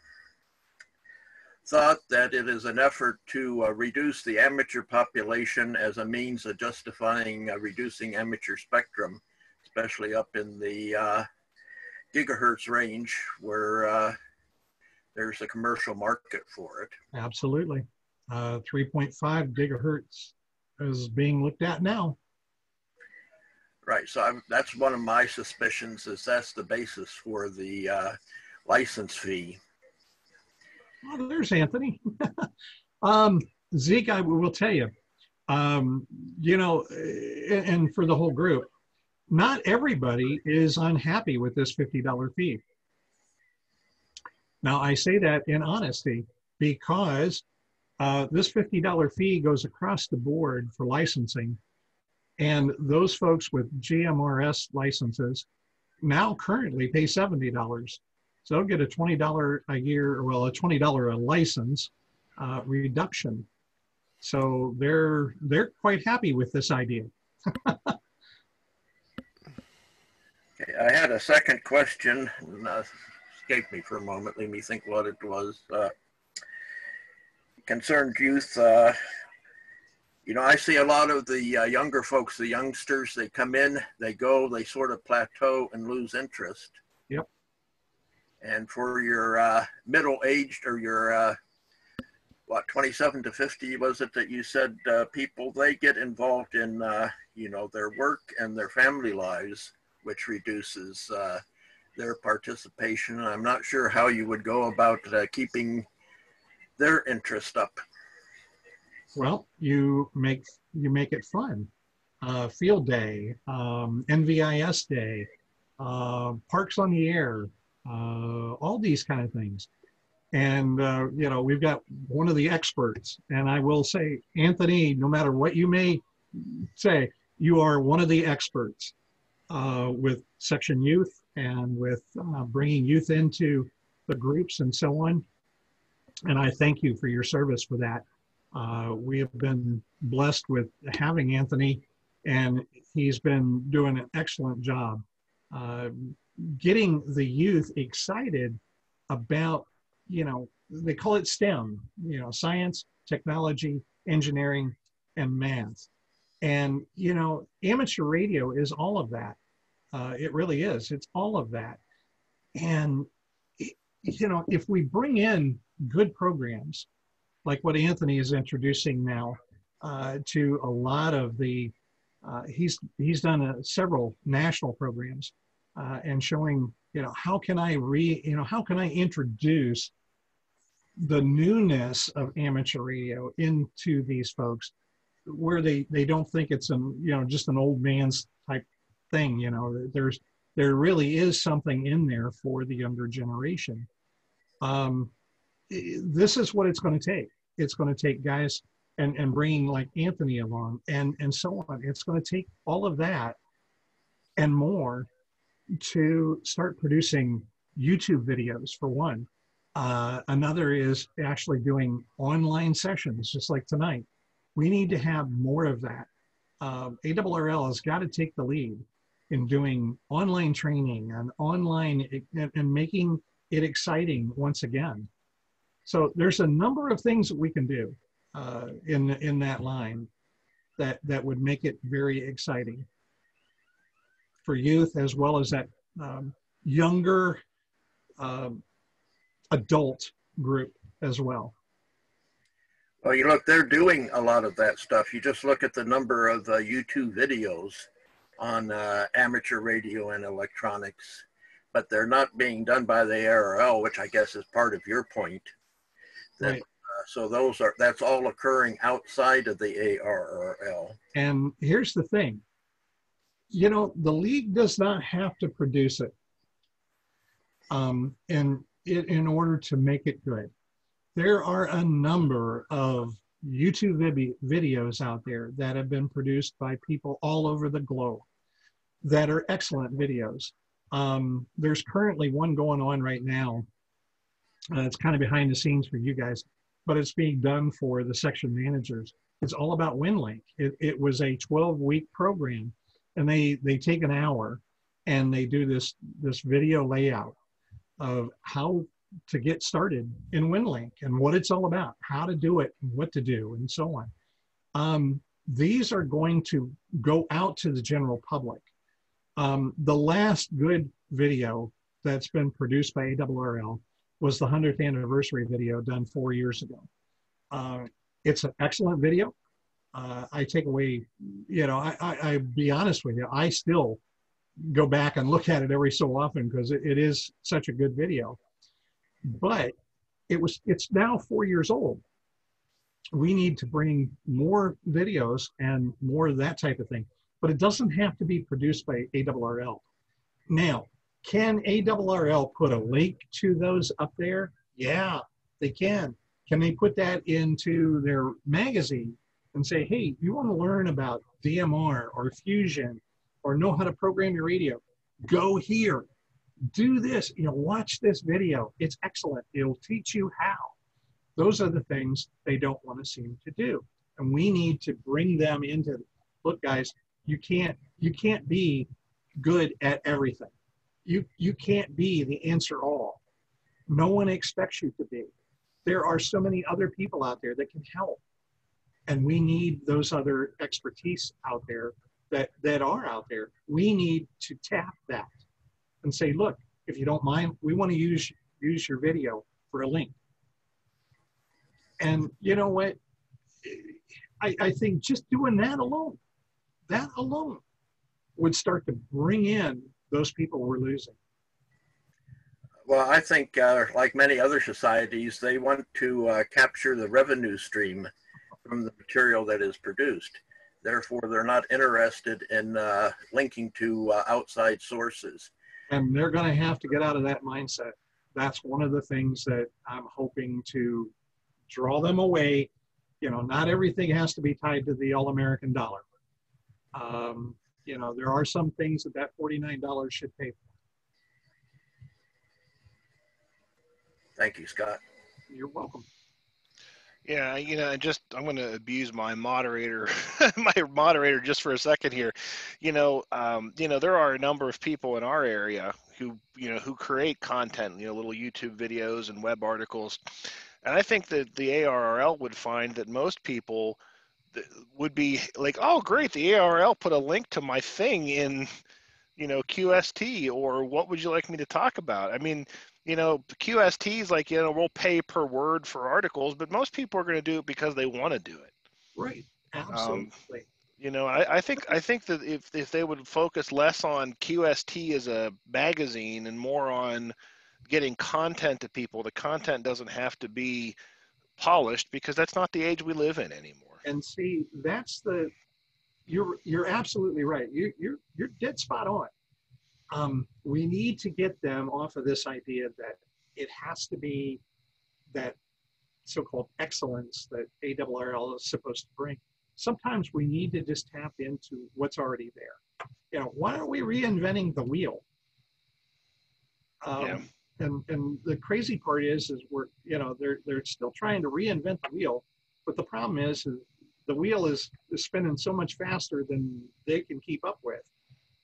thought that it is an effort to uh, reduce the amateur population as a means of justifying uh, reducing amateur spectrum, especially up in the uh, gigahertz range where uh, there's a commercial market for it. Absolutely. Uh, 3.5 gigahertz is being looked at now. Right. So I'm, that's one of my suspicions is that's the basis for the uh, license fee. Oh, there's Anthony. um, Zeke, I will tell you, um, you know, and, for the whole group, not everybody is unhappy with this $50 fee. Now, I say that in honesty because uh, this $50 fee goes across the board for licensing. And those folks with GMRS licenses now currently pay $70. So they'll get a $20 a year, well, a $20 a license uh, reduction. So they're they're quite happy with this idea. I had a second question. and, uh, escaped me for a moment. Let me think what it was. Uh, concerned youth. Uh, you know, I see a lot of the uh, younger folks, the youngsters. They come in, they go, they sort of plateau and lose interest. And for your uh, middle-aged or your uh, what 27 to 50 was it that you said uh, people they get involved in uh, you know their work and their family lives which reduces uh, their participation i'm not sure how you would go about uh, keeping their interest up Well, you make you make it fun. Field day, um, NVIS day, parks on the air, uh, all these kind of things. And uh, you know, we've got one of the experts, and I will say, Anthony, no matter what you may say, you are one of the experts uh, with Section Youth and with uh, bringing youth into the groups and so on. And I thank you for your service for that. Uh, we have been blessed with having Anthony, and he's been doing an excellent job uh, getting the youth excited about, you know, they call it STEM, you know, science, technology, engineering, and math. And, you know, amateur radio is all of that. Uh, it really is. It's all of that. And, you know, if we bring in good programs, like what Anthony is introducing now uh, to a lot of the, uh, he's he's done uh, several national programs uh, and showing you know how can I re you know how can I introduce the newness of amateur radio into these folks where they they don't think it's an you know just an old man's type thing you know there's there really is something in there for the younger generation um, this is what it's going to take. It's going to take guys and, and bringing like Anthony along and, and so on. It's going to take all of that and more to start producing YouTube videos for one. Uh, another is actually doing online sessions, just like tonight. We need to have more of that. Um, ARRL has got to take the lead in doing online training and online and, and making it exciting once again. So there's a number of things that we can do uh, in in that line that that would make it very exciting for youth as well as that um, younger um, adult group as well. well you look they're doing a lot of that stuff you just look at the number of uh, youtube videos on uh, amateur radio and electronics but they're not being done by the ARRL which i guess is part of your point that, Right. uh, so those are that's all occurring outside of the arrl And here's the thing, you know, the league does not have to produce it um, in, in order to make it good. There are a number of YouTube vid- videos out there that have been produced by people all over the globe that are excellent videos. Um, there's currently one going on right now. Uh, it's kind of behind the scenes for you guys, but it's being done for the section managers it's all about WinLink. It, it was a 12 week program and they, they take an hour and they do this, this video layout of how to get started in WinLink and what it's all about, how to do it, what to do, and so on. Um, these are going to go out to the general public. Um, the last good video that's been produced by ARRL was the 100th anniversary video done four years ago. Uh, it's an excellent video. Uh, I take away, you know, I, I, I be honest with you, I still go back and look at it every so often because it, it is such a good video. But it was, it's now four years old. We need to bring more videos and more of that type of thing. But it doesn't have to be produced by ARRL. Now, can ARRL put a link to those up there? Yeah, they can. Can they put that into their magazine and say, hey, you want to learn about DMR or Fusion or know how to program your radio? Go here. Do this. You know, watch this video. It's excellent. It'll teach you how. Those are the things they don't want to seem to do. and we need to bring them into look guys you can't you can't be good at everything you you can't be the answer all no one expects you to be there are so many other people out there that can help and we need those other expertise out there that that are out there. We need to tap that and say look if you don't mind we want to use use your video for a link. And you know what? I, I think just doing that alone that alone would start to bring in those people we're losing. Well, I think, uh, like many other societies, they want to uh, capture the revenue stream from the material that is produced. Therefore, they're not interested in uh, linking to uh, outside sources. and they're going to have to get out of that mindset. That's one of the things that I'm hoping to draw them away. You know, not everything has to be tied to the all-American dollar. Um, you know, there are some things that that $49 should pay for. Thank you, Scott. You're welcome. Yeah, you know, just I'm going to abuse my moderator, my moderator, just for a second here. You know, um, you know, there are a number of people in our area who, you know, who create content, you know, little YouTube videos and web articles, and I think that the ARRL would find that most people would be like, oh, great, the ARRL put a link to my thing in, you know, QST, or what would you like me to talk about? I mean, you know, QST is like, you know, we'll pay per word for articles, but most people are going to do it because they want to do it. Right. Um, absolutely. You know, I, I think I think that if if they would focus less on QST as a magazine and more on getting content to people, the content doesn't have to be polished because that's not the age we live in anymore. and see, that's the, you're, you're absolutely right. You, you're, you're dead spot on. Um, we need to get them off of this idea that it has to be that so-called excellence that ARRL is supposed to bring. Sometimes we need to just tap into what's already there. You know, why aren't we reinventing the wheel? Um, Yeah. And and the crazy part is, is we're you know they're they're still trying to reinvent the wheel, but the problem is, is the wheel is, is spinning so much faster than they can keep up with,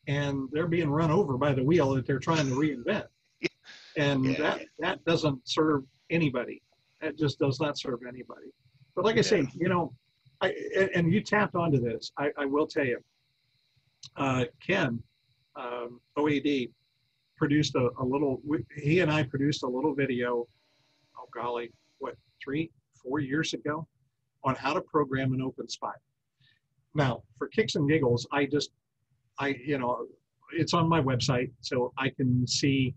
and they're being run over by the wheel that they're trying to reinvent, and Yeah. that that doesn't serve anybody. That just does not serve anybody. But like I say, you know, I and, and you tapped onto this. I, I will tell you, uh, Ken, um, OAD, produced a, a little. He and I produced a little video. Oh golly, what three, four years ago, on how to program an OpenSpot. Now, for kicks and giggles, I just, I you know, it's on my website, so I can see,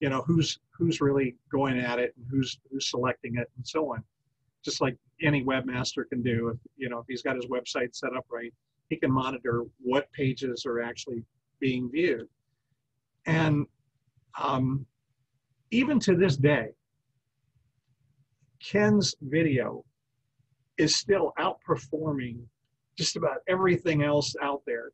you know, who's who's really going at it and who's who's selecting it and so on. Just like any webmaster can do, if you know, if he's got his website set up right, he can monitor what pages are actually being viewed. And um, even to this day, Ken's video is still outperforming just about everything else out there.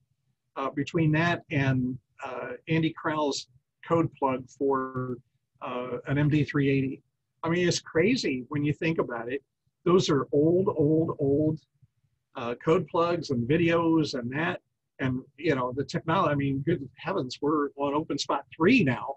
Uh, between that and uh, Andy Krell's code plug for uh, an MD380. I mean, it's crazy when you think about it. Those are old, old, old uh, code plugs and videos and that. And, you know, the technology, I mean, good heavens, we're on OpenSpot 3 now.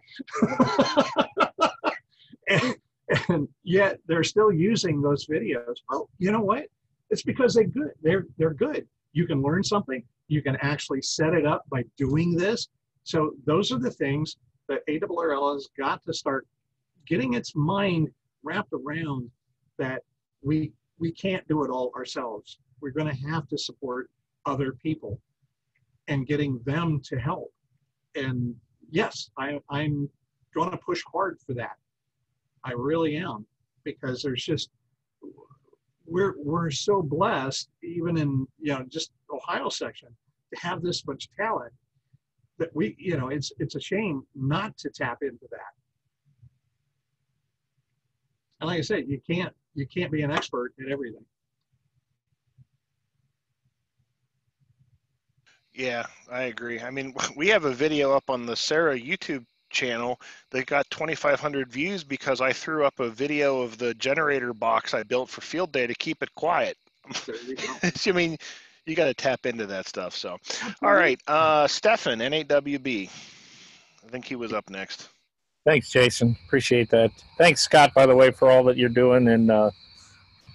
and, and yet they're still using those videos. Well, you know what? It's because they're good. They're, they're good. You can learn something. You can actually set it up by doing this. So those are the things that ARRL has got to start getting its mind wrapped around that we we can't do it all ourselves. We're going to have to support other people and getting them to help. And yes, I, I'm going to push hard for that. I really am because there's just we're we're so blessed, even in you know just Ohio section, to have this much talent that we you know it's it's a shame not to tap into that. And like I said, you can't you can't be an expert at everything. Yeah, I agree. I mean, we have a video up on the Sarah YouTube channel that got 2,500 views because I threw up a video of the generator box I built for Field Day to keep it quiet. There you go. I mean, you got to tap into that stuff. So, all right, uh, Stefan, N8WB. I think he was up next. Thanks, Jason. Appreciate that. Thanks, Scott, by the way, for all that you're doing, and uh,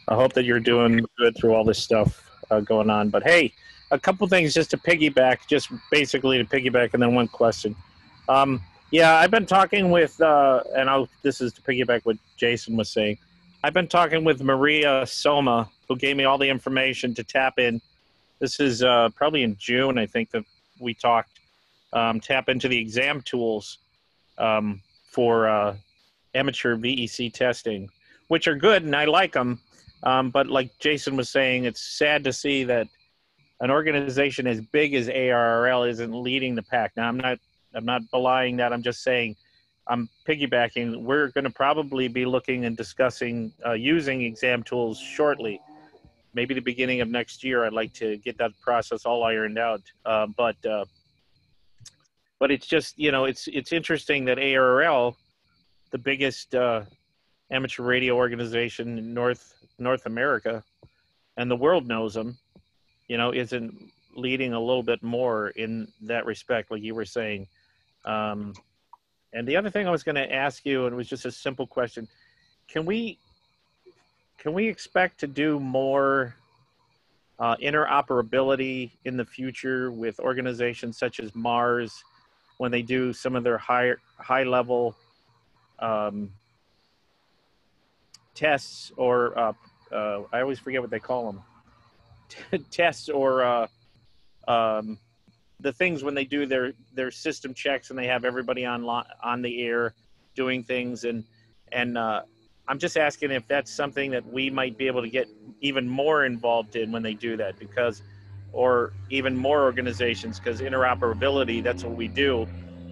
I hope that you're doing good through all this stuff uh, going on. But hey, a couple things just to piggyback, just basically to piggyback, and then one question. Um, yeah, I've been talking with, uh, and I'll, this is to piggyback what Jason was saying. I've been talking with Maria Somma, who gave me all the information to tap in. This is uh, probably in June, I think, that we talked. Um, tap into the exam tools um, for uh, amateur VEC testing, which are good and I like them. Um, but like Jason was saying, it's sad to see that an organization as big as ARRL isn't leading the pack. Now, I'm not I'm not belying that. I'm just saying I'm piggybacking. We're going to probably be looking and discussing uh, using exam tools shortly. Maybe the beginning of next year. I'd like to get that process all ironed out. Uh, but uh, but it's just you know it's it's interesting that ARL, the biggest uh, amateur radio organization in North North America, and the world knows them, you know, isn't leading a little bit more in that respect, like you were saying. Um, and the other thing I was going to ask you, and it was just a simple question, can we can we expect to do more uh, interoperability in the future with organizations such as Mars when they do some of their high high level um, tests or uh, uh, I always forget what they call them tests or uh, um, the things when they do their their system checks and they have everybody on on the air doing things and and uh, I'm just asking if that's something that we might be able to get even more involved in when they do that because or even more organizations because interoperability that's what we do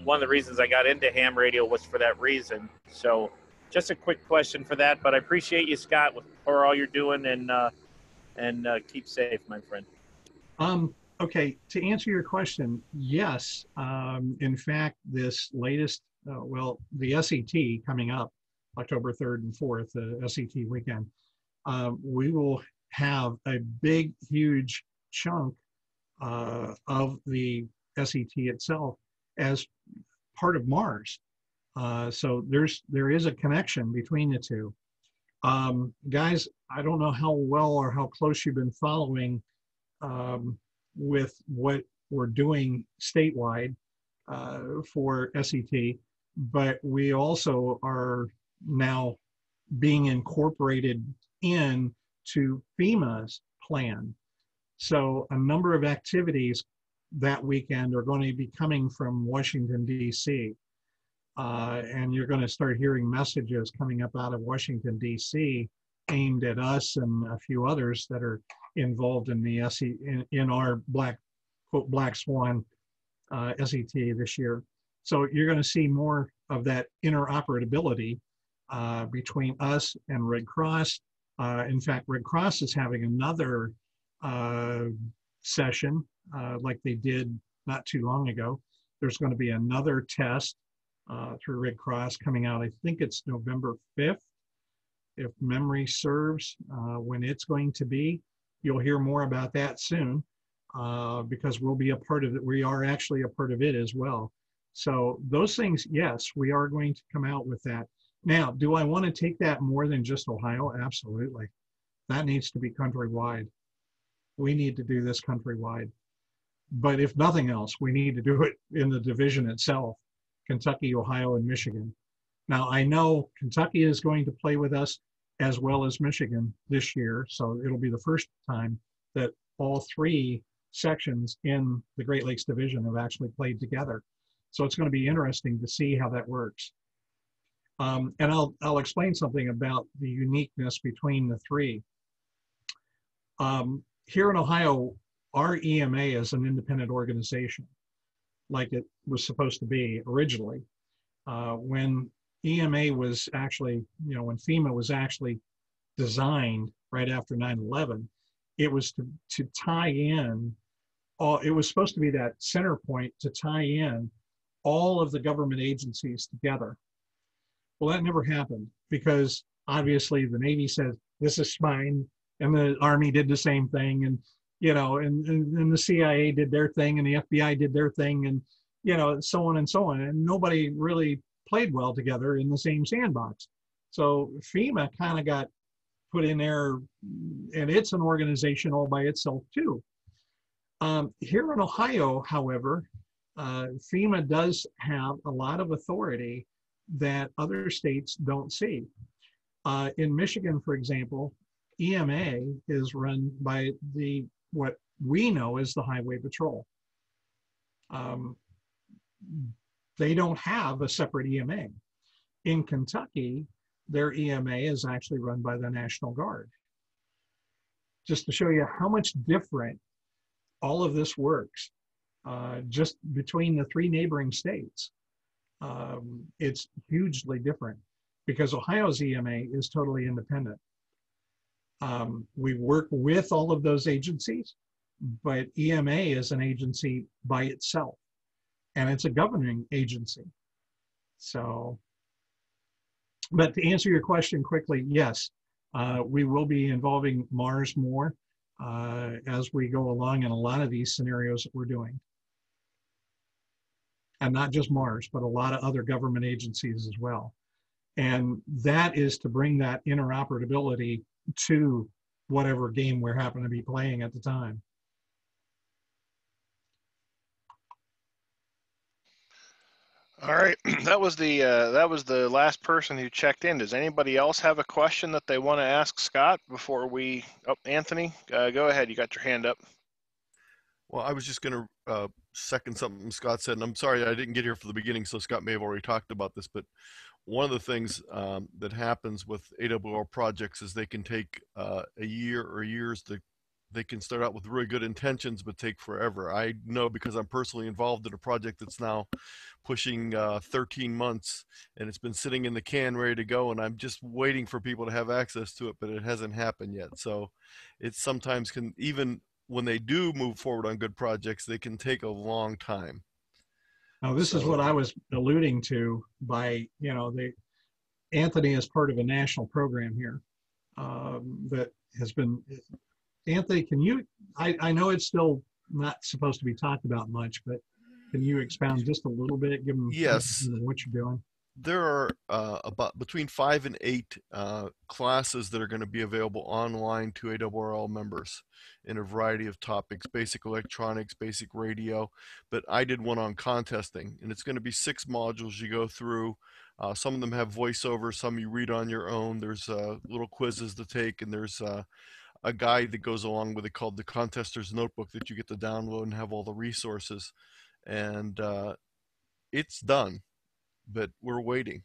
one of the reasons I got into ham radio was for that reason so just a quick question for that but I appreciate you Scott for all you're doing and uh, and uh, keep safe my friend Um, okay, to answer your question, yes. Um, in fact, this latest, uh, well, the SET coming up October 3rd and 4th, the SET weekend, uh, we will have a big, huge chunk uh, of the SET itself as part of Mars. Uh, so there's there is a connection between the two. Um, guys, I don't know how well or how close you've been following um, with what we're doing statewide uh, for SET, but we also are now being incorporated in to FEMA's plan. So a number of activities that weekend are going to be coming from Washington, D.C. Uh, and you're going to start hearing messages coming up out of Washington, D.C. aimed at us and a few others that are involved in the SE in, in our black quote black swan uh, SET this year. So you're going to see more of that interoperability between us and Red Cross. Uh, in fact, Red Cross is having another uh, session uh, like they did not too long ago. There's going to be another test uh, through Red Cross coming out. I think it's November 5th, if memory serves, when it's going to be. You'll hear more about that soon uh, because we'll be a part of it. We are actually a part of it as well. So those things, yes, we are going to come out with that. Now, do I want to take that more than just Ohio? Absolutely. That needs to be countrywide. We need to do this countrywide. But if nothing else, we need to do it in the division itself Kentucky, Ohio, and Michigan. Now, I know Kentucky is going to play with us as well as Michigan this year. So it'll be the first time that all three sections in the Great Lakes Division have actually played together. So it's going to be interesting to see how that works. Um, and I'll, I'll explain something about the uniqueness between the three. Um, here in Ohio, our EMA is an independent organization, like it was supposed to be originally. Uh, when EMA was actually, you know, when FEMA was actually designed right after 9/11, it was to to tie in all. It was supposed to be that center point to tie in all of the government agencies together. Well, that never happened because obviously the Navy says, this is mine, and the army did the same thing and you know and, and, and the cia did their thing and the fbi did their thing and you know so on and so on and nobody really played well together in the same sandbox. So fema kind of got put in there and it's an organization all by itself too. Um, here in ohio however uh, fema does have a lot of authority that other states don't see uh, in michigan for example EMA is run by the what we know as the Highway Patrol. Um, they don't have a separate EMA. In Kentucky, their EMA is actually run by the National Guard. Just to show you how much different all of this works, uh, just between the three neighboring states, um, it's hugely different because Ohio's EMA is totally independent. Um, we work with all of those agencies, but EMA is an agency by itself, and it's a governing agency. So, but to answer your question quickly, yes, uh, we will be involving Mars more uh, as we go along in a lot of these scenarios that we're doing. And not just Mars, but a lot of other government agencies as well. And that is to bring that interoperability to whatever game we're happening to be playing at the time. All right, that was the uh, that was the last person who checked in. Does anybody else have a question that they want to ask Scott before we? Oh, Anthony, uh, go ahead. You got your hand up. Well, I was just going to uh, second something Scott said, and I'm sorry I didn't get here for the beginning, so Scott may have already talked about this, but one of the things um, that happens with AWR projects is they can take uh, a year or years to they can start out with really good intentions but take forever. I know because i'm personally involved in a project that's now pushing uh, 13 months and it's been sitting in the can ready to go and i'm just waiting for people to have access to it but it hasn't happened yet. So it sometimes can even when they do move forward on good projects they can take a long time now, this is what I was alluding to by, you know, the Anthony is part of a national program here um, that has been. Anthony, can you? I, I know it's still not supposed to be talked about much, but can you expound just a little bit? Give them yes what you're doing there are uh, about between five and eight uh, classes that are going to be available online to ARRL members in a variety of topics, basic electronics, basic radio. But I did one on contesting, and it's going to be six modules you go through. Uh, some of them have voiceover, some you read on your own. There's uh, little quizzes to take, and there's uh, a guide that goes along with it called the Contester's Notebook that you get to download and have all the resources. And uh, it's done but we're waiting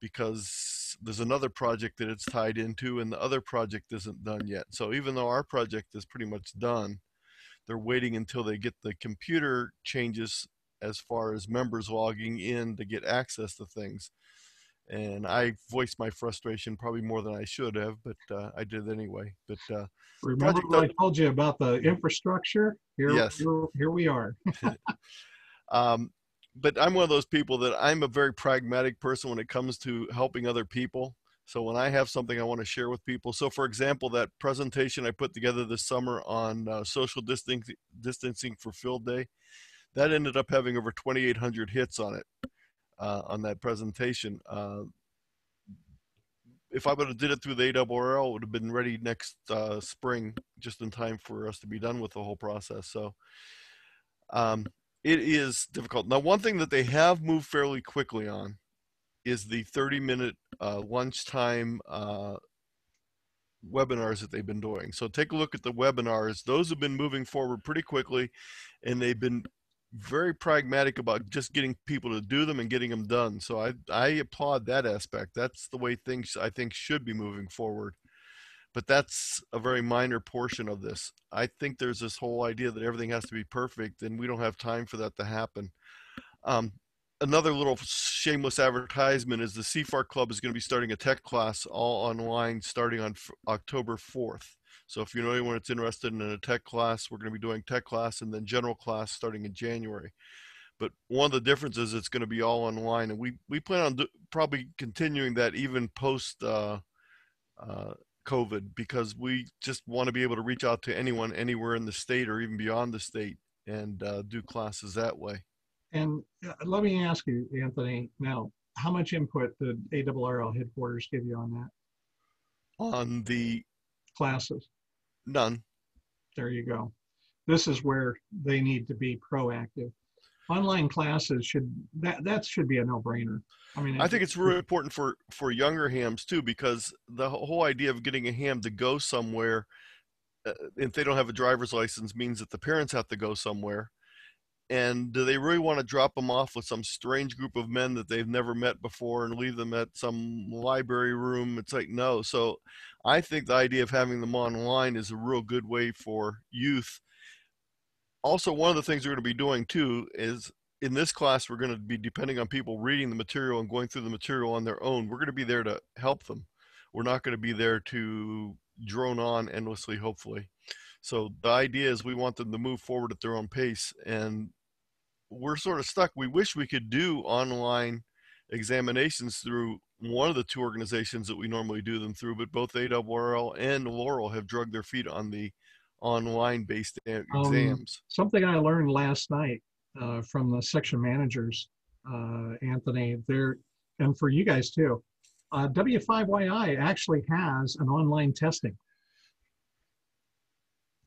because there's another project that it's tied into and the other project isn't done yet. So even though our project is pretty much done, they're waiting until they get the computer changes as far as members logging in to get access to things. And I voiced my frustration probably more than I should have, but uh, I did anyway. But uh, remember what I told you about the infrastructure? Here, yes. here, here we are. um, but I'm one of those people that I'm a very pragmatic person when it comes to helping other people. So when I have something I want to share with people, so for example, that presentation I put together this summer on uh, social distancing, distancing for Field Day, that ended up having over 2,800 hits on it uh, on that presentation. Uh, if I would have did it through the ARRL, it would have been ready next uh, spring, just in time for us to be done with the whole process. So um, it is difficult. Now, one thing that they have moved fairly quickly on is the 30 minute uh, lunchtime uh, webinars that they've been doing. So take a look at the webinars. Those have been moving forward pretty quickly and they've been very pragmatic about just getting people to do them and getting them done. So I, I applaud that aspect. That's the way things I think should be moving forward but that's a very minor portion of this. I think there's this whole idea that everything has to be perfect, and we don't have time for that to happen. Um, another little shameless advertisement is the CFAR Club is going to be starting a tech class all online starting on f- October 4th. So if you know anyone that's interested in a tech class, we're going to be doing tech class and then general class starting in January. But one of the differences, is it's going to be all online, and we we plan on do, probably continuing that even post uh, uh, COVID because we just want to be able to reach out to anyone anywhere in the state or even beyond the state and uh, do classes that way. And uh, let me ask you, Anthony, now, how much input did ARRL headquarters give you on that? On the Classes, none, there you go. This is where they need to be proactive. Online classes should, that, that should be a no-brainer. I mean. I think it's really important for for younger hams too because the whole idea of getting a ham to go somewhere uh, if they don't have a driver's license means that the parents have to go somewhere and do they really want to drop them off with some strange group of men that they've never met before and leave them at some library room it's like no so i think the idea of having them online is a real good way for youth also one of the things we're going to be doing too is in this class we're going to be depending on people reading the material and going through the material on their own. We're going to be there to help them. We're not going to be there to drone on endlessly hopefully. So the idea is we want them to move forward at their own pace and we're sort of stuck. We wish we could do online examinations through one of the two organizations that we normally do them through but both ARRL and Laurel have drugged their feet on the online based Um, exams Something I learned last night uh, from the section managers, uh, Anthony, there, and for you guys too. Uh, W5YI actually has an online testing.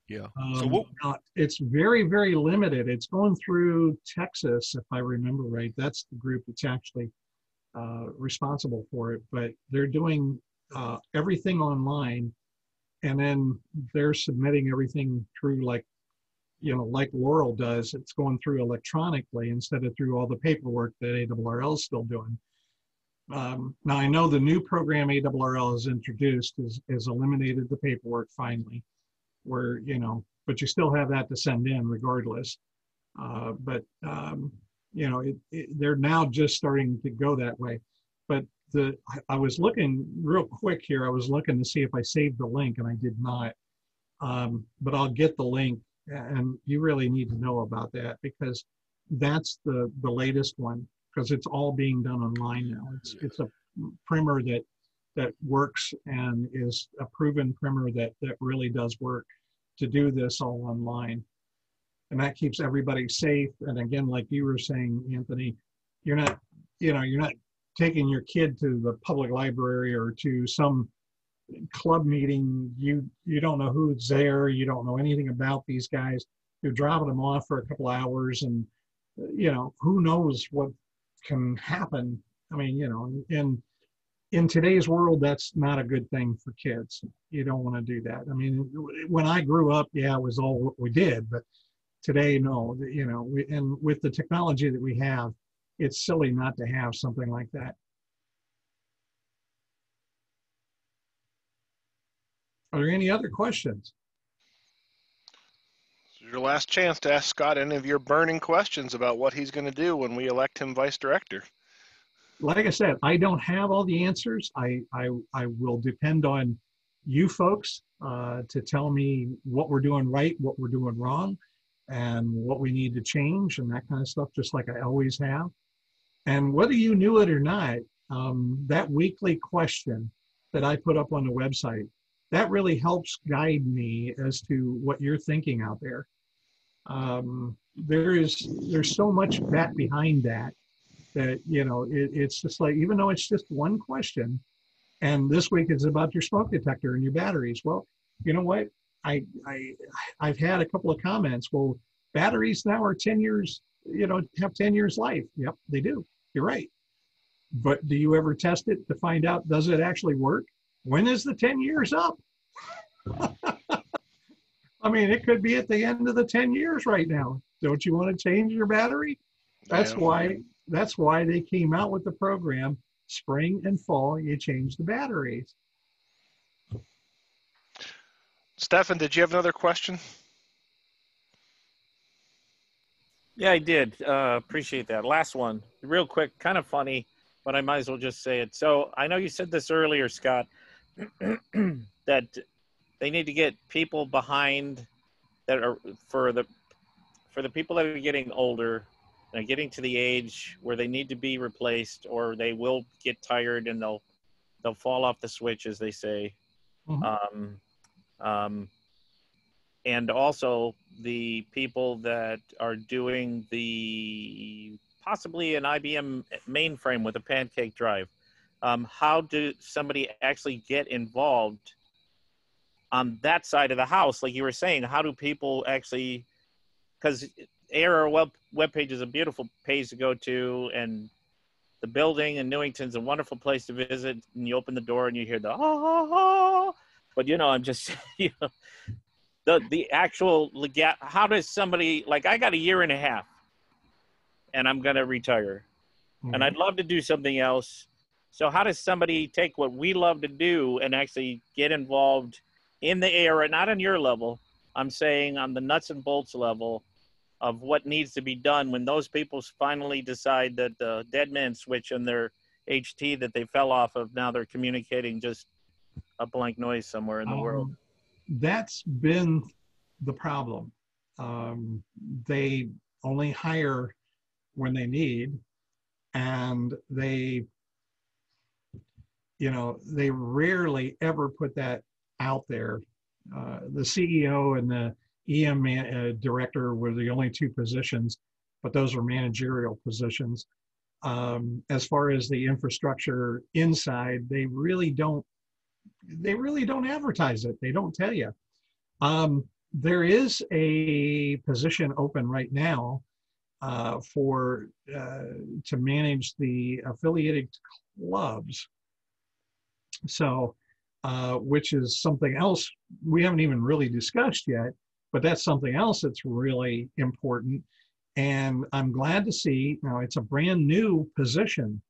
yeah Um, so it's very, very limited. It's going through Texas, if I remember right. That's the group that's actually uh, responsible for it. But they're doing uh, everything online, and then they're submitting everything through like, you know, like Laurel does. It's going through electronically instead of through all the paperwork that ARRL is still doing. Um, now I know the new program ARRL has introduced is, is eliminated the paperwork finally where you know but you still have that to send in regardless uh, but um, you know it, it, they're now just starting to go that way but the I, was looking real quick here. I was looking to see if i saved the link and i did not. Um, but i'll get the link and you really need to know about that because that's the the latest one because it's all being done online now. It's it's a primer that that works and is a proven primer that that really does work to do this all online. And that keeps everybody safe. And again like you were saying anthony you're not you know you're not taking your kid to the public library or to some club meeting you you don't know who's there you don't know anything about these guys you're dropping them off for a couple hours and you know who knows what can happen i mean you know in in today's world, that's not a good thing for kids. You don't want to do that. I mean, when I grew up, yeah, it was all what we did, but today, no. You know, we, and with the technology that we have, it's silly not to have something like that. Are there any other questions? This is your last chance to ask Scott any of your burning questions about what he's going to do when we elect him vice director. like I said, I don't have all the answers. I I, I will depend on you folks uh, to tell me what we're doing right, what we're doing wrong, and what we need to change, and that kind of stuff. Just like I always have. And whether you knew it or not, um, that weekly question that I put up on the website that really helps guide me as to what you're thinking out there. Um, there is there's so much that behind that that you know it, it's just like even though it's just one question and this week is about your smoke detector and your batteries well you know what i i i've had a couple of comments well batteries now are 10 years you know have 10 years life. Yep they do. You're right. But do you ever test it to find out does it actually work? When is the 10 years up? I mean it could be at the end of the 10 years right now. Don't you want to change your battery? That's why that's why they came out with the program spring and fall you change the batteries. Stefan, did you have another question? Yeah, I did. Uh, appreciate that. Last one, real quick, kind of funny, but I might as well just say it. So I know you said this earlier, Scott, that they need to get people behind that are for the for the people that are getting older, and getting to the age where they need to be replaced, or they will get tired and they'll they'll fall off the switch, as they say. Mhm. Um, um, and also the people that are doing the possibly an IBM mainframe with a pancake drive. Um, how do somebody actually get involved on that side of the house? Like you were saying, how do people actually? Because ARR web web page is a beautiful page to go to, and the building in Newington's a wonderful place to visit. And you open the door and you hear the ah, ah, ah. but you know, I'm just you know the the actual legal. How does somebody like I got a year and a half, and I'm gonna retire, and mm-hmm. I'd love to do something else. So how does somebody take what we love to do and actually get involved in the era, not on your level? I'm saying on the nuts and bolts level of what needs to be done when those people finally decide that the dead man switch on their HT that they fell off of now they're communicating just a blank noise somewhere in the um, world. That's been the problem. Um, they only hire when they need, and they, you know, they rarely ever put that out there. Uh, the CEO and the EM uh, director were the only two positions, but those are managerial positions. Um, as far as the infrastructure inside, they really don't they really don't advertise it. They don't tell you. Um, there is a position open right now uh, for uh, to manage the affiliated clubs. So, uh, which is something else we haven't even really discussed yet, but that's something else that's really important. And I'm glad to see now it's a brand new position.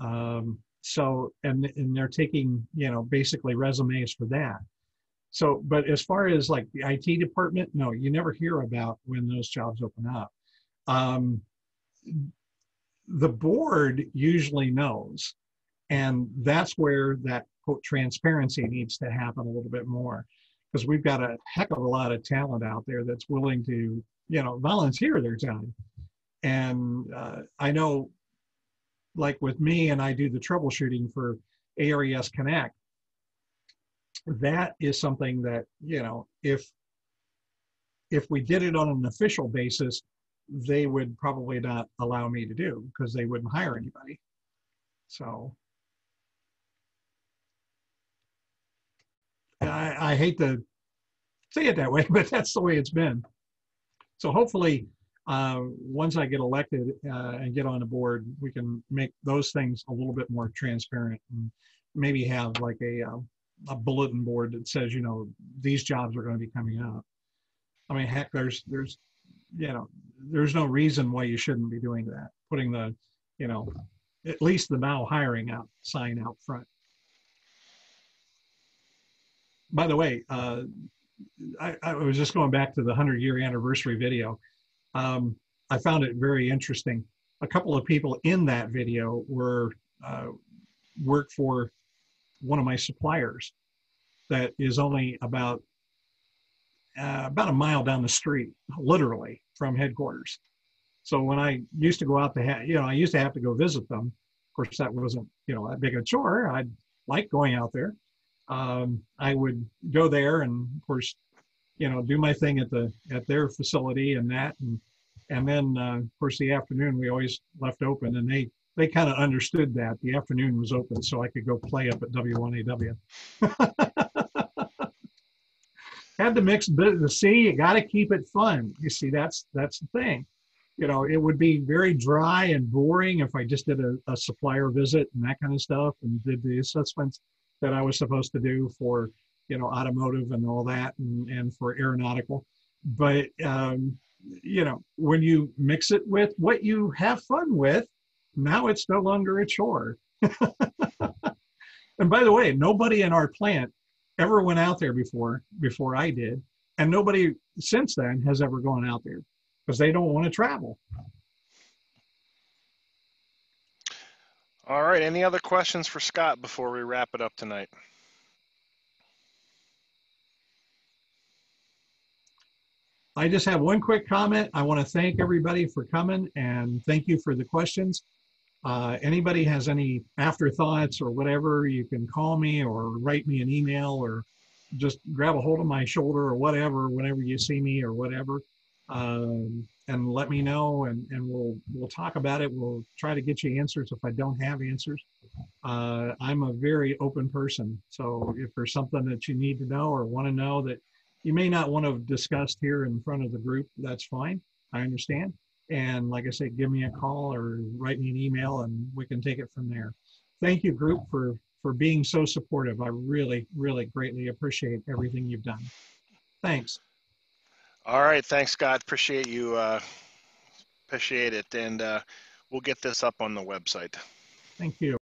Um, so and and they're taking you know basically resumes for that. So but as far as like the it department no you never hear about when those jobs open up. Um, the board usually knows and that's where that quote transparency needs to happen a little bit more because we've got a heck of a lot of talent out there that's willing to you know volunteer their time. And uh, i know like with me and I do the troubleshooting for ARES Connect, that is something that, you know, if if we did it on an official basis, they would probably not allow me to do because they wouldn't hire anybody. So I, I hate to say it that way, but that's the way it's been. So hopefully uh, once I get elected uh, and get on the board, we can make those things a little bit more transparent and maybe have like a, uh, a bulletin board that says, you know, these jobs are going to be coming up. I mean, heck, there's, there's, you know, there's no reason why you shouldn't be doing that. Putting the, you know, at least the now hiring out sign out front. By the way, uh, I, I was just going back to the 100 year anniversary video um, I found it very interesting. A couple of people in that video were uh, work for one of my suppliers that is only about uh, about a mile down the street, literally from headquarters. So when I used to go out to, ha- you know, I used to have to go visit them. Of course, that wasn't, you know, that big a chore. I'd like going out there. Um, I would go there, and of course, you know, do my thing at the at their facility and that, and and then uh, of course the afternoon we always left open, and they they kind of understood that the afternoon was open, so I could go play up at W1AW. Had the mixed business. See, you got to keep it fun. You see, that's that's the thing. You know, it would be very dry and boring if I just did a, a supplier visit and that kind of stuff, and did the assessments that I was supposed to do for you know, automotive and all that, and, and for aeronautical. But um, you know, when you mix it with what you have fun with, now it's no longer a chore. and by the way, nobody in our plant ever went out there before before I did, and nobody since then has ever gone out there because they don't want to travel. All right. Any other questions for Scott before we wrap it up tonight? I just have one quick comment. I want to thank everybody for coming and thank you for the questions. Uh, anybody has any afterthoughts or whatever, you can call me or write me an email or just grab a hold of my shoulder or whatever whenever you see me or whatever, um, and let me know, and and we'll we'll talk about it. We'll try to get you answers if I don't have answers. Uh, I'm a very open person, so if there's something that you need to know or want to know that you may not want to discuss here in front of the group, that's fine. I understand. And like I said, give me a call or write me an email and we can take it from there. Thank you, group, for, for being so supportive. I really, really greatly appreciate everything you've done. Thanks. All right, thanks, Scott. Appreciate you. Uh, appreciate it, and uh, we'll get this up on the website. Thank you.